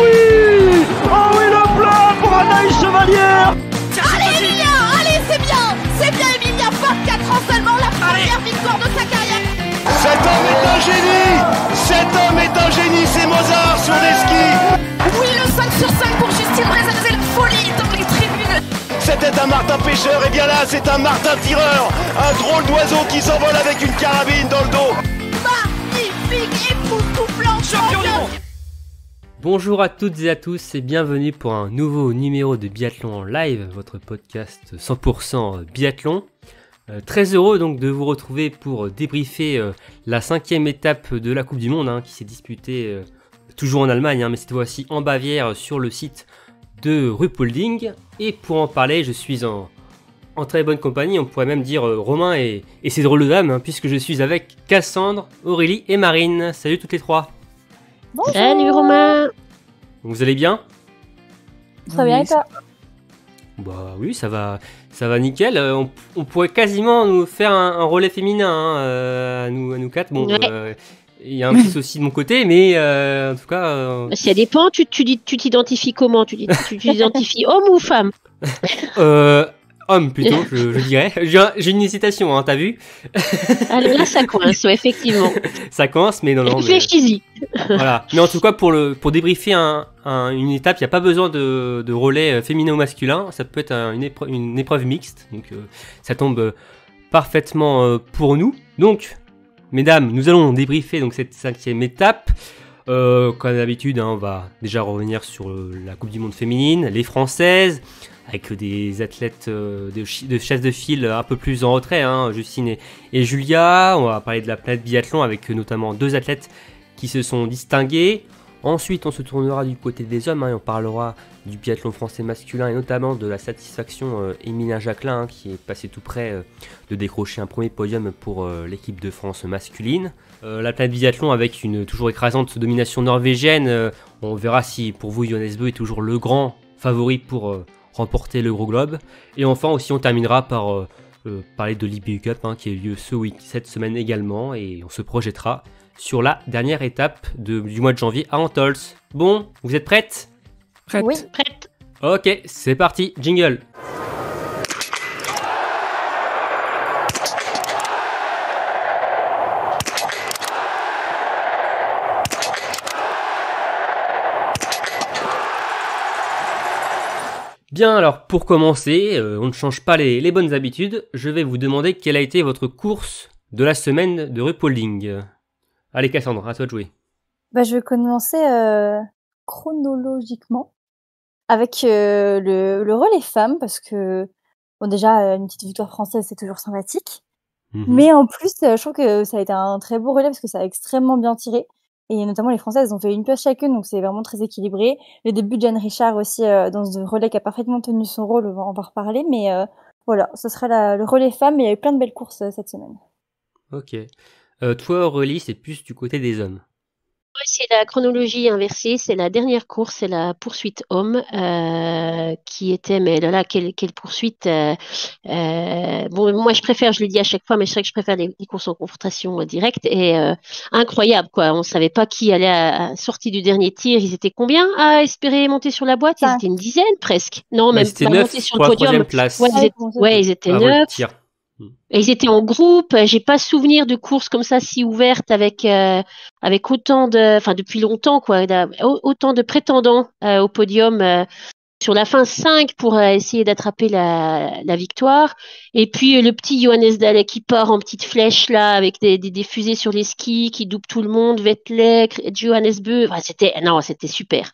oui. Oh oui, le plat pour Anaïs Chevalière. Allez Emilia, allez c'est bien C'est bien Emilia, 24 ans seulement, la première victoire de sa carrière. Cet homme est un génie. Cet homme est un génie, c'est Mozart sur des skis. Oui, le 5 sur 5 pour Justine Brezan, c'est la folie dans les tribunes. C'était un Martin pêcheur, et bien là, c'est un Martin tireur. Un drôle d'oiseau qui s'envole avec une carabine dans le dos. Magnifique, époustouflant, champion Bonjour à toutes et à tous et bienvenue pour un nouveau numéro de Biathlon live, votre podcast 100% biathlon. Euh, très heureux donc de vous retrouver pour débriefer euh, la cinquième étape de la Coupe du Monde hein, qui s'est disputée euh, toujours en Allemagne, hein, mais cette fois-ci en Bavière sur le site de Rupolding. Et pour en parler, je suis en, très bonne compagnie, on pourrait même dire euh, Romain et, ses drôles hein, puisque je suis avec Cassandre, Aurélie et Marine. Salut toutes les trois. Salut Romain Vous allez bien? Très bien et toi? Bah oui, ça va, ça va nickel. Euh, on, on pourrait quasiment nous faire un, un relais féminin hein, euh, à, nous, à nous quatre. Bon, Ouais. euh, il y a un petit souci de mon côté, mais euh, en tout cas, euh, Ça dépend, tu tu dis- tu t'identifies comment? Tu dis- tu t'identifies homme ou femme? Euh, homme plutôt, je, je dirais. J'ai un- j'ai une hésitation, hein, t'as vu Alors là, ça coince, ouais, effectivement. Ça commence, mais non, non. mais- voilà. Mais en tout cas, pour, le, pour débriefer un, un- une étape, il n'y a pas besoin de, de relais euh, féminin ou masculin. Ça peut être un- une, épreuve, une épreuve mixte. Donc, euh, ça tombe euh, parfaitement euh, pour nous. Donc, mesdames, nous allons débriefer donc, cette cinquième étape. Euh, comme d'habitude, hein, on va déjà revenir sur la Coupe du Monde féminine, les Françaises, avec des athlètes euh, de, chi- de file un peu plus en retrait, hein, Justine et, Julia. On va parler de la planète biathlon avec euh, notamment deux athlètes qui se sont distingués. Ensuite, on se tournera du côté des hommes hein, et on parlera du biathlon français masculin et notamment de la satisfaction euh, Émilien Jacquelin hein, qui est passé tout près euh, de décrocher un premier podium pour l'équipe de France masculine. La planète biathlon avec une toujours écrasante domination norvégienne. on verra si pour vous Johannes Beu est toujours le grand favori pour remporter le gros globe. Et enfin aussi on terminera par euh, euh, parler de l'IBU Cup hein, qui a eu lieu ce week cette semaine également et on se projettera sur la dernière étape de- du mois de janvier à Antols. Bon, vous êtes prêtes? Oui. Prête Ok, c'est parti, jingle. Bien, alors pour commencer, euh, on ne change pas les, les bonnes habitudes, je vais vous demander quelle a été votre course de la semaine de Rupolding. Allez Cassandre, à toi de jouer. bah, Je vais commencer euh, chronologiquement avec euh, le, le relais femmes parce que bon déjà une petite victoire française c'est toujours sympathique. Mhm. Mais en plus je trouve que ça a été un très beau relais parce que ça a extrêmement bien tiré. Et notamment les Françaises ont fait une place chacune, donc c'est vraiment très équilibré. Le début de Jeanne Richard aussi euh, dans ce relais qui a parfaitement tenu son rôle, on va en reparler. Mais euh, voilà, ce sera le relais femmes. Et il y a eu plein de belles courses euh, cette semaine. Ok. Toi Aurélie, c'est plus du côté des hommes. C'est la chronologie inversée, c'est la dernière course, c'est la poursuite homme euh, qui était, mais là, là quelle, quelle poursuite euh, euh, Bon, moi je préfère, je le dis à chaque fois, mais je sais que je préfère les, les courses en confrontation directe et incroyable quoi. On savait pas qui allait à, à sortie du dernier tir. Ils étaient combien à espérer monter sur la boîte? Ils étaient une dizaine presque. Non, Bah, même pas neuf monter sur le podium. place. Ouais, ils étaient, ouais, ils étaient neuf. Et ils étaient en groupe. J'ai pas souvenir de courses comme ça si ouvertes avec euh, avec autant de, enfin depuis longtemps quoi, autant de prétendants euh, au podium. euh, sur la fin 5 pour essayer d'attraper la, victoire. Et puis le petit Johannes Dalle qui part en petite flèche là avec des, des, des fusées sur les skis, qui double tout le monde, Vettel, Johannes Beu. Enfin, c'était non, c'était super.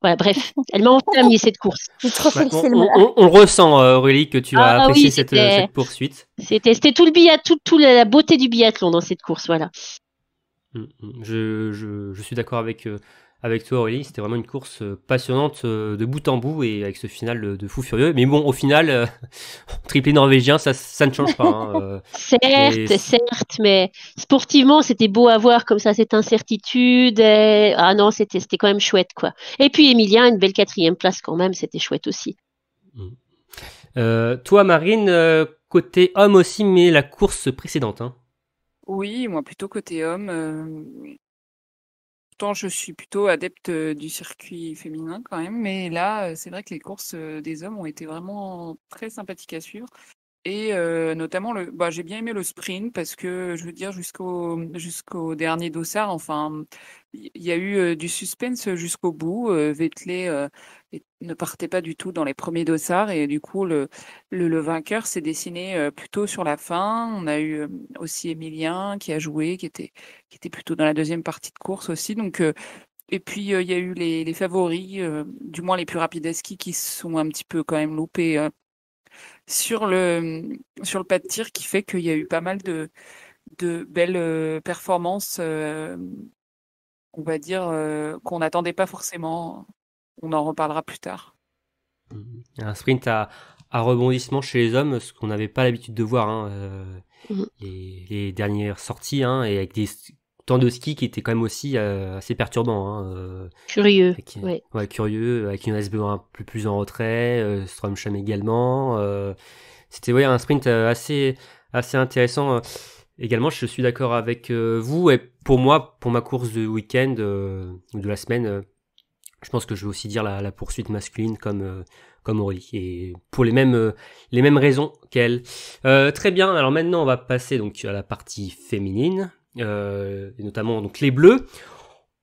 Voilà, bref, elle m'a enflammé cette course. Trop le on, le ressent, euh, Aurélie, que tu as Ah apprécié oui, cette, poursuite. C'était tout le biathlon, tout, tout la, beauté du biathlon dans cette course, voilà. Mm, mm. Je, je, je suis d'accord avec, euh, avec toi, Aurélie. C'était vraiment une course euh, passionnante euh, de bout en bout et avec ce final de, fou furieux. Mais bon, au final, euh, triplé norvégien, ça, ça ne change pas. hein, euh. Certes, Et- certes, mais sportivement, c'était beau à voir comme ça, cette incertitude. et- Ah non, c'était c'était quand même chouette, quoi. Et puis Emilien, une belle quatrième place quand même, c'était chouette aussi. Euh, toi, Marine, côté homme aussi, mais la course précédente. Hein. Oui, moi plutôt côté homme. Pourtant, je suis plutôt adepte du circuit féminin quand même. Mais là, c'est vrai que les courses des hommes ont été vraiment très sympathiques à suivre. Et notamment, le, bah, j'ai bien aimé le sprint parce que, je veux dire, jusqu'au jusqu'au dernier dossard, enfin, il y a eu du suspense jusqu'au bout. Vettel ne partait pas du tout dans les premiers dossards et du coup, le, le, vainqueur s'est dessiné plutôt sur la fin. On a eu aussi Emilien qui a joué, qui était, qui était plutôt dans la deuxième partie de course aussi. Donc, et puis, il y a eu les, les favoris, du moins les plus rapides à ski, qui sont un petit peu quand même loupés sur le, sur le pas de tir qui fait qu'il y a eu pas mal de, de belles euh, performances, euh, on va dire, euh, qu'on n'attendait pas forcément. On en reparlera plus tard. Mmh. Un sprint à, à rebondissement chez les hommes, ce qu'on n'avait pas l'habitude de voir. Hein, mmh. les, les, dernières sorties, hein, et avec des, temps de ski qui était quand même aussi euh, assez perturbant. Hein, euh, curieux. ouais. curieux, avec une SBO un peu plus en retrait, euh, Stromcham également. Euh, C'était ouais, un sprint assez, assez intéressant. Également, je suis d'accord avec vous. Et pour moi, pour ma course de week-end ou de la semaine, je pense que je vais aussi dire la, la poursuite masculine comme comme Aurélie et pour les mêmes les mêmes raisons qu'elle. très bien. Alors maintenant, on va passer donc à la partie féminine euh, et notamment donc les bleus.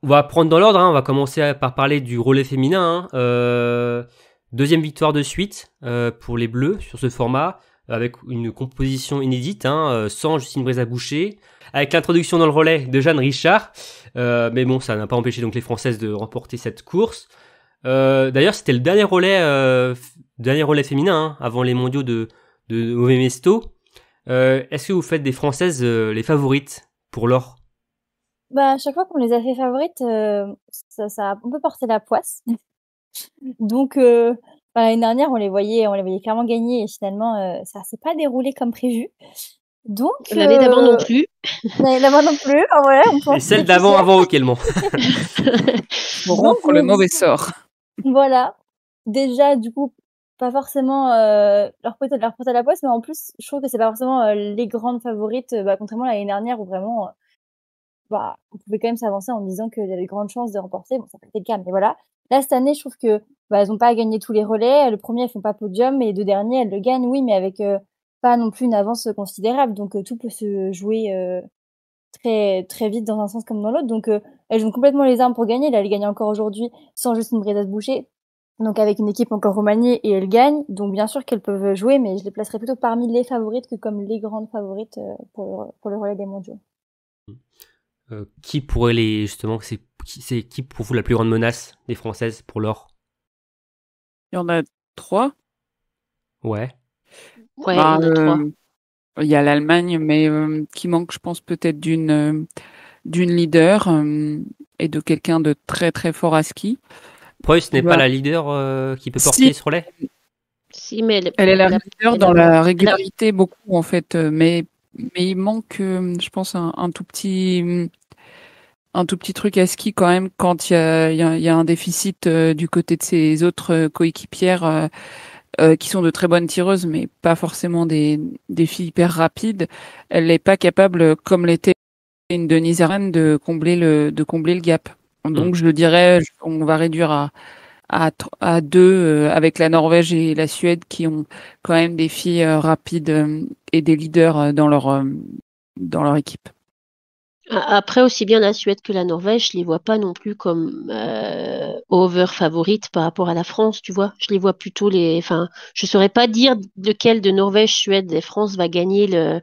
On va prendre dans l'ordre, hein. on va commencer par parler du relais féminin. Hein. Euh, deuxième victoire de suite euh, pour les bleus sur ce format, avec une composition inédite, hein, sans Justine Brézaboucher, avec l'introduction dans le relais de Jeanne Richard. mais bon, ça n'a pas empêché donc les Françaises de remporter cette course. D'ailleurs, c'était le dernier relais, dernier relais féminin avant les mondiaux de, de. Est-ce que vous faites des Françaises les favorites? Pour l'or? Bah, à chaque fois qu'on les a fait favorites, euh, ça, ça, a un peu porté la poisse. Donc, euh, bah, l'année dernière, on les voyait, on les voyait clairement gagner et finalement, euh, ça s'est pas déroulé comme prévu. Donc, l'année d'avant non plus. L'année d'avant non plus. Ah ouais, on et celle d'avant avant auquel bon, pour le mauvais sort. Voilà. Déjà, du coup, pas forcément euh, leur porter leur à la poisse, mais en plus, je trouve que c'est pas forcément euh, les grandes favorites, euh, bah, contrairement à l'année dernière où vraiment, bah, on pouvait quand même s'avancer en disant qu'il y avait de grandes chances de remporter. Bon, ça n'a pas été le cas, mais voilà. Là, cette année, je trouve que bah, elles ont pas gagné tous les relais. Le premier, elles font pas podium, et les deux derniers, elles le gagnent, oui, mais avec pas non plus une avance considérable. Donc, tout peut se jouer très très vite dans un sens comme dans l'autre. Donc, elles ont complètement les armes pour gagner. Là, elles gagnent encore aujourd'hui sans juste une se boucher donc avec une équipe encore remaniée et elles gagnent. Donc bien sûr qu'elles peuvent jouer, mais je les placerai plutôt parmi les favorites que comme les grandes favorites euh, pour, pour le relais des mondiaux. Euh, qui pourrait les justement c'est qui, qui pour vous la plus grande menace des françaises pour l'or? Il y en a trois. Ouais. Ouais, il y en a trois. Euh, il y a l'Allemagne, mais qui manque, je pense, peut-être d'une d'une leader et de quelqu'un de très très fort à ski. Preuss n'est pas la leader euh, qui peut porter ce relais Si, mais elle, est la, leader dans la régularité beaucoup en fait, euh, mais mais il manque, euh, je pense, un, tout petit un tout petit truc à ski quand même quand il y a, y a, un déficit du côté de ses autres coéquipières qui sont de très bonnes tireuses, mais pas forcément des, des filles hyper rapides. Elle n'est pas capable, comme l'était une Denise Arène, de combler le de combler le gap. Donc mm. je le dirais, on va réduire à à, à deux euh, avec la Norvège et la Suède qui ont quand même des filles euh, rapides euh, et des leaders dans leur dans leur équipe. Après aussi bien la Suède que la Norvège, je les vois pas non plus comme over favorites par rapport à la France, tu vois. Je les vois plutôt les, enfin, je saurais pas dire lequel de Norvège, Suède et France va gagner le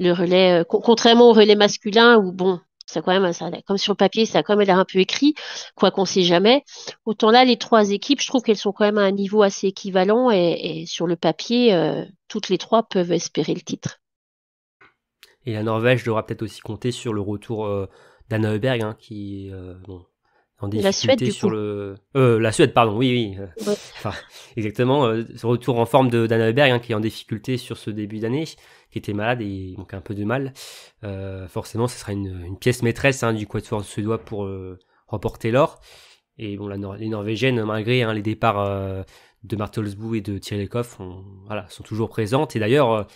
le relais, contrairement au relais masculin où bon, ça quand même, comme sur le papier, ça a quand même l'air un peu écrit, quoi qu'on sait jamais. Autant là, les trois équipes, je trouve qu'elles sont quand même à un niveau assez équivalent et, sur le papier, euh, toutes les trois peuvent espérer le titre. Et la Norvège devra peut-être aussi compter sur le retour euh, d'Anna Heuberg, hein, qui euh, bon, en difficulté la Suède, sur le euh, la Suède pardon oui oui. Enfin, exactement euh, ce retour en forme de d'Anna Heuberg hein, qui est en difficulté sur ce début d'année qui était malade et donc un peu de mal. Euh, forcément ce sera une, une pièce maîtresse hein, du quatuor suédois pour remporter l'or. Et bon la les norvégiennes malgré hein, les départs de Martelsbou et de Thierry Lecoff voilà sont toujours présentes. Et d'ailleurs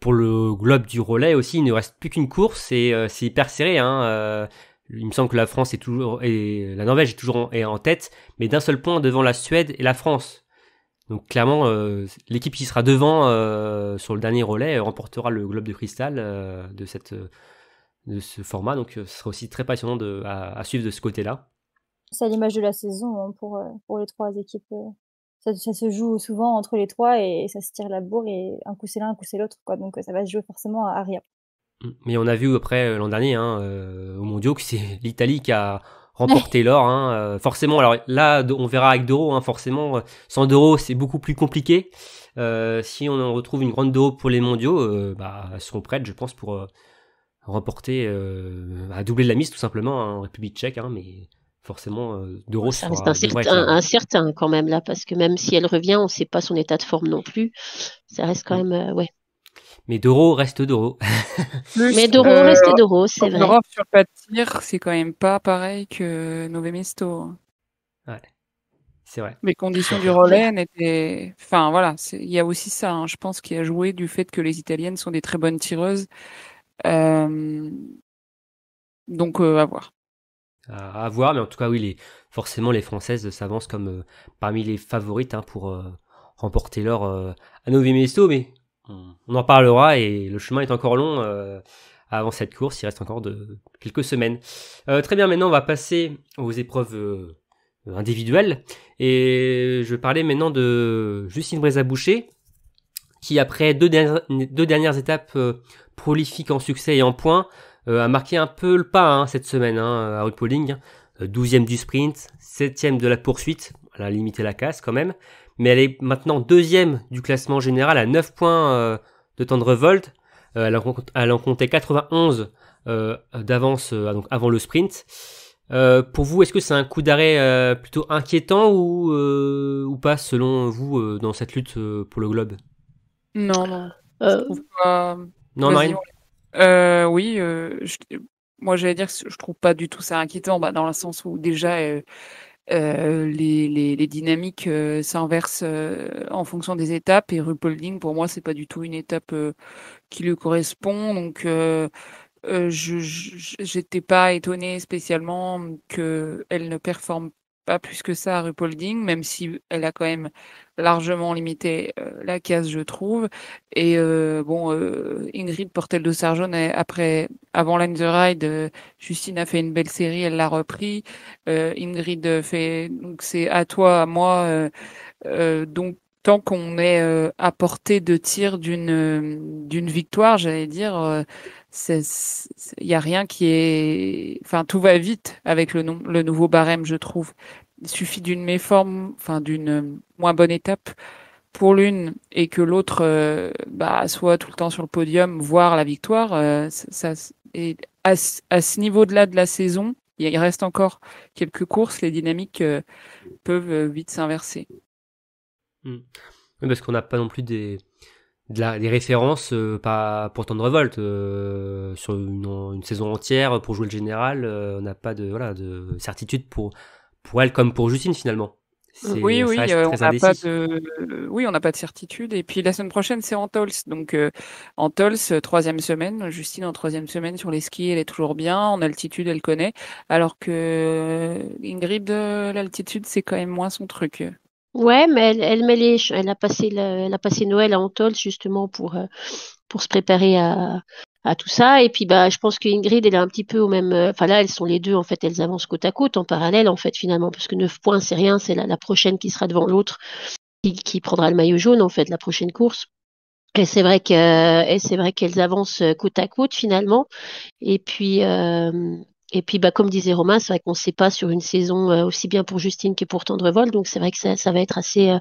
pour le globe du relais aussi il ne reste plus qu'une course et c'est hyper serré hein il me semble que la France est toujours et la Norvège est toujours en, tête, mais d'un seul point devant la Suède et la France. Donc clairement, euh, l'équipe qui sera devant euh, sur le dernier relais remportera le globe de cristal euh, de cette de ce format. Donc ce sera aussi très passionnant de, à, suivre de ce côté-là. C'est l'image de la saison hein, pour pour les trois équipes. Ça, se joue souvent entre les trois et ça se tire la bourre et un coup c'est l'un, un coup c'est l'autre. Donc ça va se jouer forcément à rien. Mais on a vu après l'an dernier hein, au mondiaux que c'est l'Italie qui a remporter l'or. Hein, euh, forcément, alors là, on verra avec Doro. Hein, forcément, euh, sans Doro, c'est beaucoup plus compliqué. Euh, si on en retrouve une grande Doro pour les mondiaux, euh, bah, elles seront prêtes, je pense, pour euh, remporter, à doubler la mise tout simplement hein, en République tchèque. Mais forcément, Doro, ça reste incertain, quand même là, parce que même si elle revient, on ne sait pas son état de forme non plus. Ça reste quand mm. même, ouais. Mais Doro reste Doro. mais Doro euh, reste Doro, c'est vrai. Europe sur le tir, c'est quand même pas pareil que Nove Mesto. Ouais. C'est vrai. Les conditions du relais n'étaient. Enfin, voilà, il y a aussi ça, hein. je pense, qui a joué du fait que les Italiennes sont des très bonnes tireuses. Euh... Donc, euh, à voir. À, voir, mais en tout cas, oui, les... forcément, les Françaises s'avancent comme euh, parmi les favorites hein, pour euh, remporter l'or à Nove Mesto, mais on en parlera et le chemin est encore long euh, avant cette course. Il reste encore de quelques semaines. Euh, très bien, maintenant on va passer aux épreuves euh, individuelles et je vais parler maintenant de Justine Brézaboucher qui après deux dernières, étapes prolifiques en succès et en points a marqué un peu le pas hein, cette semaine hein, à RuPauling. 12e du sprint, 7e de la poursuite, elle a limité la casse quand même mais elle est maintenant deuxième du classement général à 9 points euh, de temps de révolte. Euh, elle, en, comptait 91 euh, d'avance donc avant le sprint. pour vous, est-ce que c'est un coup d'arrêt plutôt inquiétant ou, ou pas selon vous dans cette lutte pour le globe? Non, non. Pas... Non, Marine? Oui, je... moi j'allais dire que je trouve pas du tout ça inquiétant, bah, dans le sens où déjà euh, les, les, les, dynamiques euh, s'inversent euh, en fonction des étapes et Rupolding pour moi c'est pas du tout une étape qui lui correspond. Donc je j'étais pas étonnée spécialement que elle ne performe pas plus que ça à RuPaulding, même si elle a quand même largement limité euh, la case, je trouve. Et euh, bon, euh, Ingrid Portel de après, avant Line the Ride, Justine a fait une belle série, elle l'a repris. Ingrid fait, donc c'est à toi, à moi. donc tant qu'on est à portée de tir d'une d'une victoire, j'allais dire, il y a rien qui est, enfin tout va vite avec le, nouveau barème, je trouve. Il suffit d'une méforme, enfin d'une moins bonne étape pour l'une et que l'autre euh, bah, soit tout le temps sur le podium, voire la victoire. Euh, ça, et à, ce niveau-là de la saison, il reste encore quelques courses, les dynamiques euh, peuvent vite s'inverser. Oui, parce qu'on n'a pas non plus des, des références euh, pas pour de révolte euh, sur une, une, saison entière pour jouer le général euh, on n'a pas de voilà de certitude pour pour elle comme pour Justine finalement. Oui oui on n'a pas de oui on n'a pas de certitude. Et puis la semaine prochaine c'est Antols. Donc Antols troisième semaine. Justine en troisième semaine sur les skis elle est toujours bien. En altitude elle connaît. Alors que Ingrid l'altitude c'est quand même moins son truc Ouais, mais elle, elle met les, elle a passé, elle a passé Noël à Antol justement pour euh, pour se préparer à, à tout ça. Et puis bah, je pense que Ingrid, elle est un petit peu au même. Euh, enfin là, elles sont les deux en fait, elles avancent côte à côte en parallèle en fait finalement, parce que 9 points c'est rien, c'est la, la, prochaine qui sera devant l'autre qui, qui prendra le maillot jaune en fait la prochaine course. Et c'est vrai que et c'est vrai qu'elles avancent côte à côte finalement. Et puis euh, et puis, bah, comme disait Romain, c'est vrai qu'on ne sait pas sur une saison euh, aussi bien pour Justine que pour Tendrevol, donc c'est vrai que ça, va être assez, euh,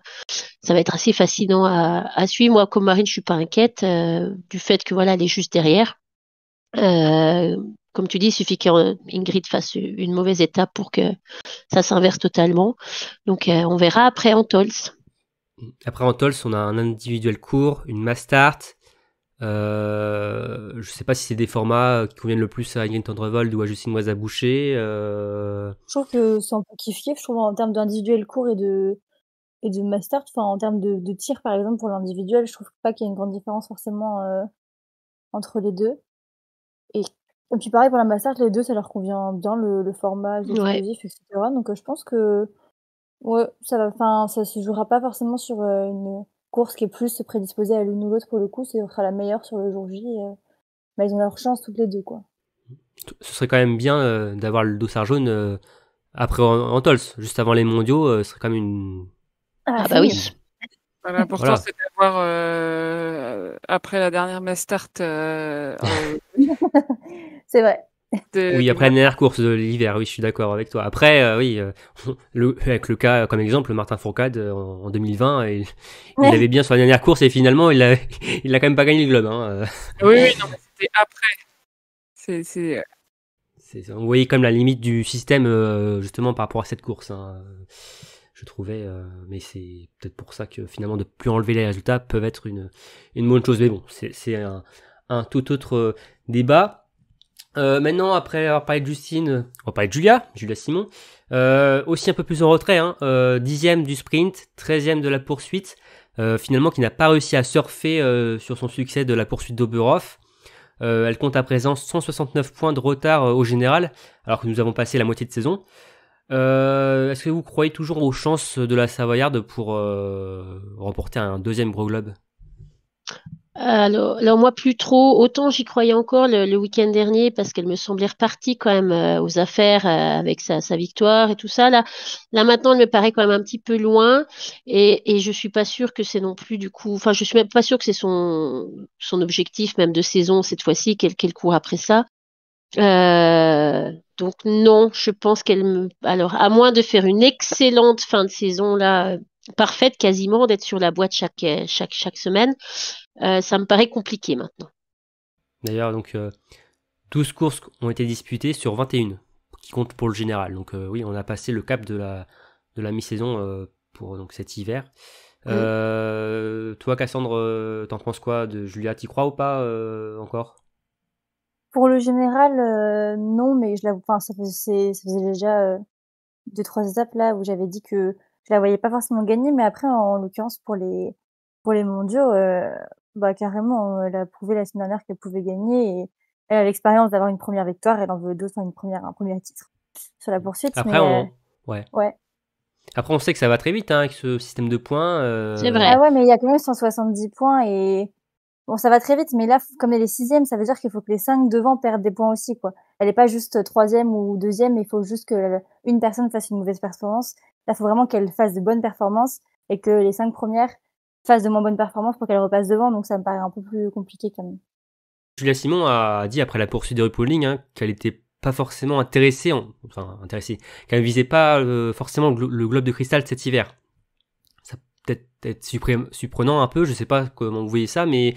ça va être assez fascinant à, suivre. Moi, comme Marine, je suis pas inquiète euh, du fait que voilà, elle est juste derrière. comme tu dis, il suffit qu'Ingrid fasse une mauvaise étape pour que ça s'inverse totalement. Donc, on verra après Antols. Après Antols, on a un individuel court, une Mastart, euh, je sais pas si c'est des formats qui conviennent le plus à Ingrid Tendrevold ou à Justine Moisaboucher. Euh... Je trouve que c'est un peu kiff-kiff, je trouve, en termes d'individuel court et de, et de master. Enfin, en termes de, de tir, par exemple, pour l'individuel, je trouve pas qu'il y a une grande différence forcément euh, entre les deux. Et Et puis pareil pour la Masters, les deux, ça leur convient bien le, le format, les Ouais. etc. Donc euh, je pense que ouais, ça va, enfin, ça se jouera pas forcément sur euh, une course qui est plus prédisposée à l'une ou l'autre pour le coup, ce sera la meilleure sur le jour J. euh, bah, ils ont leur chance toutes les deux, quoi. Ce serait quand même bien euh, d'avoir le dossard jaune euh, après en, en Tols, juste avant les mondiaux, euh, ce serait quand même une. Ah c'est bah oui. Voilà, L'important, Voilà. c'est d'avoir, euh, après la dernière Mastart, euh, C'est vrai. De- Oui, après la dernière course de l'hiver, oui, je suis d'accord avec toi. Après, euh, oui, euh, le, avec le cas comme exemple, Martin Fourcade euh, en, en 2020, il, il Ouais. l'avait bien sur la dernière course et finalement, il a, il a quand même pas gagné le globe. Hein. Oui, oui, non, c'était après. C'est, On voyait comme la limite du système justement par rapport à cette course. hein, Je trouvais, mais c'est peut-être pour ça que finalement de plus enlever les résultats peuvent être une, une bonne chose. Mais bon, c'est un, un tout autre débat. Euh, maintenant, après avoir parlé de Justine, on va parler de Julia, Julia Simon. Euh, aussi un peu plus en retrait, hein, euh, dixième du sprint, treizième de la poursuite. euh, finalement, qui n'a pas réussi à surfer euh, sur son succès de la poursuite d'Oberhof. Euh, elle compte à présent 169 points de retard au général, alors que nous avons passé la moitié de saison. Est-ce que vous croyez toujours aux chances de la Savoyarde pour remporter un deuxième Gros Globe? Alors, moi plus trop. Autant j'y croyais encore le, week-end dernier parce qu'elle me semblait repartie quand même euh, aux affaires euh, avec sa, sa victoire et tout ça. Là, là maintenant, elle me paraît quand même un petit peu loin et, et je suis pas sûre que c'est non plus du coup. Enfin, je suis même pas sûre que c'est son objectif même de saison cette fois-ci qu'elle qu'elle court après ça. Euh, donc non, je pense qu'elle me. Alors à moins de faire une excellente fin de saison là, parfaite quasiment, d'être sur la boîte chaque chaque chaque semaine. Euh, ça me paraît compliqué maintenant. D'ailleurs, donc euh, 12 courses ont été disputées sur 21 qui comptent pour le général. Donc euh, oui, on a passé le cap de la de la mi-saison euh, pour donc cet hiver. Euh, Toi, Cassandre, euh, t'en penses quoi de Julia? T'y crois ou pas euh, encore? Pour le général, euh, non, mais je la, enfin, ça faisait, ça faisait déjà euh, deux trois étapes là où j'avais dit que je la voyais pas forcément gagner, mais après, en, l'occurrence pour les pour les mondiaux, euh, bah carrément, elle a prouvé la semaine dernière qu'elle pouvait gagner et elle a l'expérience d'avoir une première victoire, elle en veut deux, enfin une première, un premier titre sur la poursuite. Après, mais, on, euh, ouais. ouais. Après, on sait que ça va très vite hein, avec ce système de points. euh, C'est vrai. Ah ouais, mais il y a quand même 170 points et bon, ça va très vite, mais là, comme elle est sixième, ça veut dire qu'il faut que les cinq devant perdent des points aussi, quoi. Elle est pas juste troisième ou deuxième, il faut juste que une personne fasse une mauvaise performance. Là, il faut vraiment qu'elle fasse de bonnes performances et que les cinq premières fassent de moins bonnes performances pour qu'elle repasse devant, donc ça me paraît un peu plus compliqué quand même. Julia Simon a dit après la poursuite de RuPauling hein, qu'elle était pas forcément intéressée, en- enfin intéressée, qu'elle visait pas euh, forcément le, glo- le globe de cristal cet hiver. Ça peut être surprenant un peu, je sais pas comment vous voyez ça, mais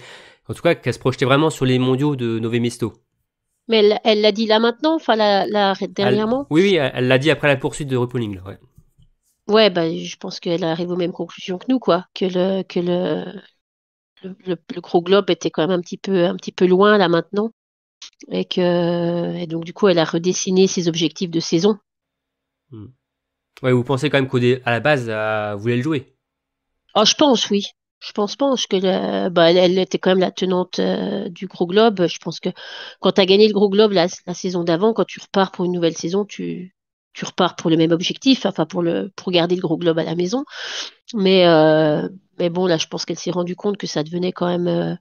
en tout cas qu'elle se projetait vraiment sur les mondiaux de Nové Mesto. Mais elle l'a dit là maintenant, enfin là, là Elle- dernièrement. oui, oui, elle elle l'a dit après la poursuite de RuPauling. là, ouais. Ouais, bah je pense qu'elle arrive aux mêmes conclusions que nous, quoi. Que le que le le, le- le gros globe était quand même un petit peu un petit peu loin là maintenant et que et donc du coup elle a redessiné ses objectifs de saison. Ouais, vous pensez quand même qu'au dé- à la base, elle voulait le jouer? Oh, je pense, oui. Je pense, pense que le- bah, elle, elle était quand même la tenante euh, du Gros Globe. Je pense que quand tu as gagné le Gros Globe la, la saison d'avant, quand tu repars pour une nouvelle saison, tu, tu repars pour le même objectif, enfin pour le pour garder le Gros Globe à la maison. Mais euh, mais bon, là, je pense qu'elle s'est rendue compte que ça devenait quand même euh,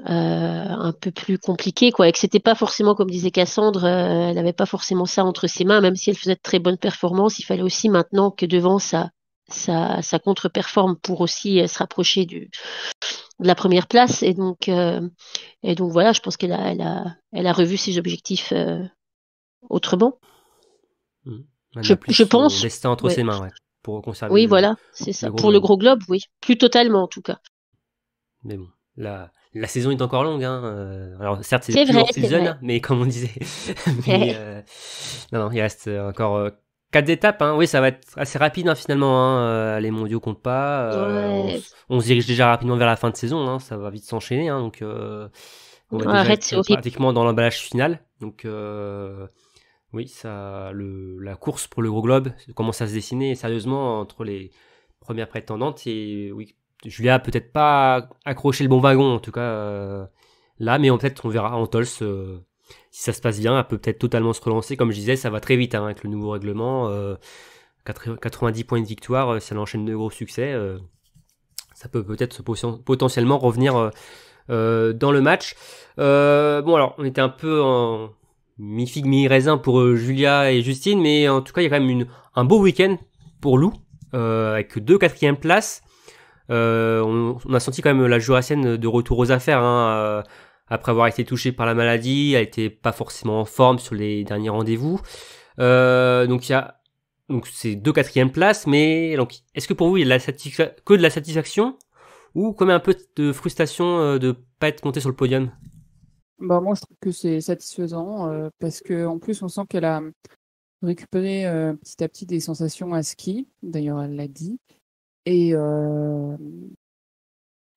euh, un peu plus compliqué, quoi, et que c'était pas forcément, comme disait Cassandre, elle n'avait pas forcément ça entre ses mains, même si elle faisait de très bonnes performances. Il fallait aussi maintenant que devant ça contre-performe pour aussi se rapprocher du, de la première place. Et donc, et donc voilà, je pense qu'elle a, elle a, elle a revu ses objectifs autrement. Elle Je- je pense, destin entre ouais. ses mains, ouais, pour conserver. Oui, le- voilà, c'est ça. le Pour le globe. gros globe, oui. Plus totalement, en tout cas. Mais bon, la, la saison est encore longue. Hein. euh, Alors certes, c'est c'est season, vrai. mais comme on disait. mais, euh, non, non, il reste encore euh, quatre étapes. Hein. Oui, ça va être assez rapide hein, finalement. Hein. euh, Les mondiaux comptent pas. euh, on Ouais. s- on, se dirige déjà rapidement vers la fin de saison. Hein. Ça va vite s'enchaîner. Donc, euh, on va Ouais, déjà arrête, être pratiquement dans l'emballage final. Donc, oui, ça, la course pour le gros globe commence à se dessiner sérieusement entre les premières prétendantes. Et oui, Julia peut-être pas accroché le bon wagon, en tout cas euh, là, mais peut-être on verra en Tols euh, si ça se passe bien, elle peut peut-être totalement se relancer. Comme je disais, ça va très vite hein, avec le nouveau règlement. 90 points de victoire, ça l'enchaîne de gros succès. ça peut peut-être potentiellement revenir dans le match. bon alors, on était un peu en mi-figue, mi-raisin pour Julia et Justine, mais en tout cas, il y a quand même un beau week-end pour Lou, avec deux quatrièmes places. Euh, on, a senti quand même la Jurassienne de retour aux affaires. Hein, euh, après avoir été touchée par la maladie, elle était pas forcément en forme sur les derniers rendez-vous. Euh, donc il y a donc c'est deux quatrièmes places, mais est-ce que pour vous il y a que de la satisfaction ou comme un peu de frustration de pas être monté sur le podium? Bah moi je trouve que c'est satisfaisant parce que en plus on sent qu'elle a récupéré petit à petit des sensations à ski. D'ailleurs elle l'a dit. Et,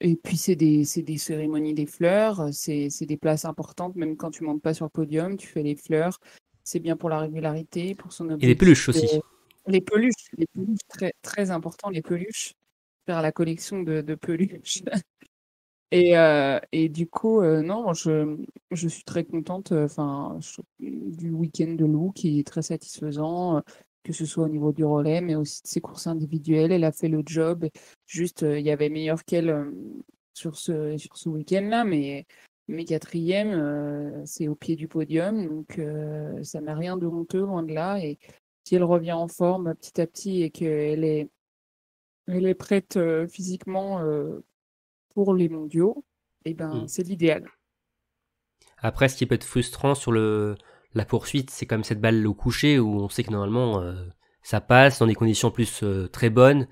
et puis, c'est des, des, cérémonies des fleurs, c'est des places importantes, même quand tu montes pas sur le podium, tu fais les fleurs. C'est bien pour la régularité, pour son Et les peluches aussi. Les peluches, les peluches, très, très important, les peluches. Faire la collection de, de peluches. et, et, du coup, non, je, je, suis très contente enfin, du week-end de Lou qui est très satisfaisant que ce soit au niveau du relais, mais aussi de ses courses individuelles. Elle a fait le job. Juste, euh, il y avait meilleur qu'elle euh, sur ce, sur ce week-end-là, mais, mais quatrième, euh, c'est au pied du podium. Donc, ça n'a rien de honteux, loin de là. Et si elle revient en forme petit à petit et qu'elle est, elle est prête physiquement pour les mondiaux, eh ben, mmh. c'est l'idéal. Après, ce qui peut être frustrant sur le, la poursuite, c'est comme cette balle au coucher où on sait que normalement euh, ça passe dans des conditions plus euh, très bonnes.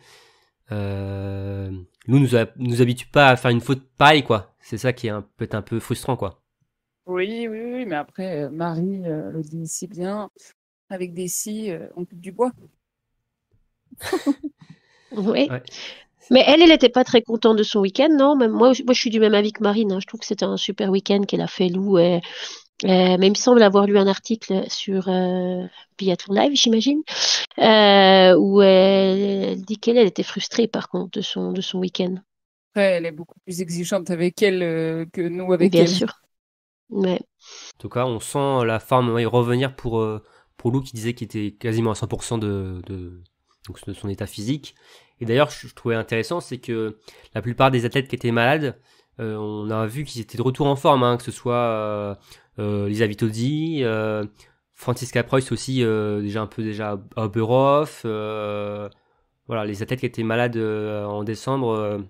Euh, nous nous, nous habitue pas à faire une faute pareille quoi. C'est ça qui est un, peut être un peu frustrant quoi. Oui, oui, oui, mais après Marie le dit si bien. Avec des scies, on coupe du bois. oui. Mais elle, elle n'était pas très contente de son week-end, non? Même moi, moi, je suis du même avis que Marine. Hein. Je trouve que c'était un super week-end qu'elle a fait, Lou. Et euh, mais il me semble avoir lu un article sur euh, Biathlon Live, j'imagine, euh, où elle, dit qu'elle était frustrée par contre de son, de son week-end. elle est beaucoup plus exigeante avec elle euh, que nous avec Bien elle. Bien sûr. Ouais. En tout cas, on sent la forme revenir pour, pour Lou qui disait qu'il était quasiment à 100% de, de, donc, de son état physique. Et d'ailleurs, je, je trouvais intéressant, c'est que la plupart des athlètes qui étaient malades, on a vu qu'ils étaient de retour en forme, hein, que ce soit euh, Lisa Vitozzi, euh, Francisca Preuss aussi, euh, déjà un peu déjà à Oberhof. voilà, les athlètes qui étaient malades en décembre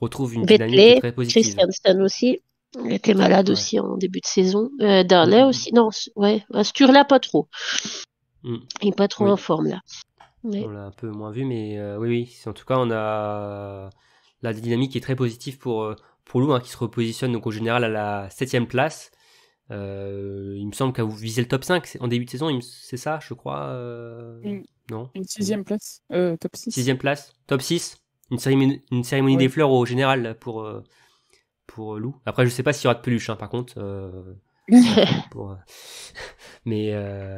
retrouvent une dynamique très positive. Christiansen aussi. Il était malade aussi en début de saison. Euh, Darley mm. aussi. Non, ouais. Sturla, pas trop. Mm. Il n'est pas trop en forme là. On l'a un peu moins vu, mais oui, oui. En tout cas, on a la dynamique est très positive pour, pour Lou, hein, qui se repositionne donc au général à la septième place. Euh, il me semble qu'à vous visez le top 5 en début de saison, c'est ça, je crois euh... Non? Une sixième place, euh, top 6. Sixième place, top 6. Une cérémonie, une cérémonie des fleurs au général pour, euh, pour Lou. Après, je sais pas s'il y aura de peluche, hein, par contre. Euh, pour, mais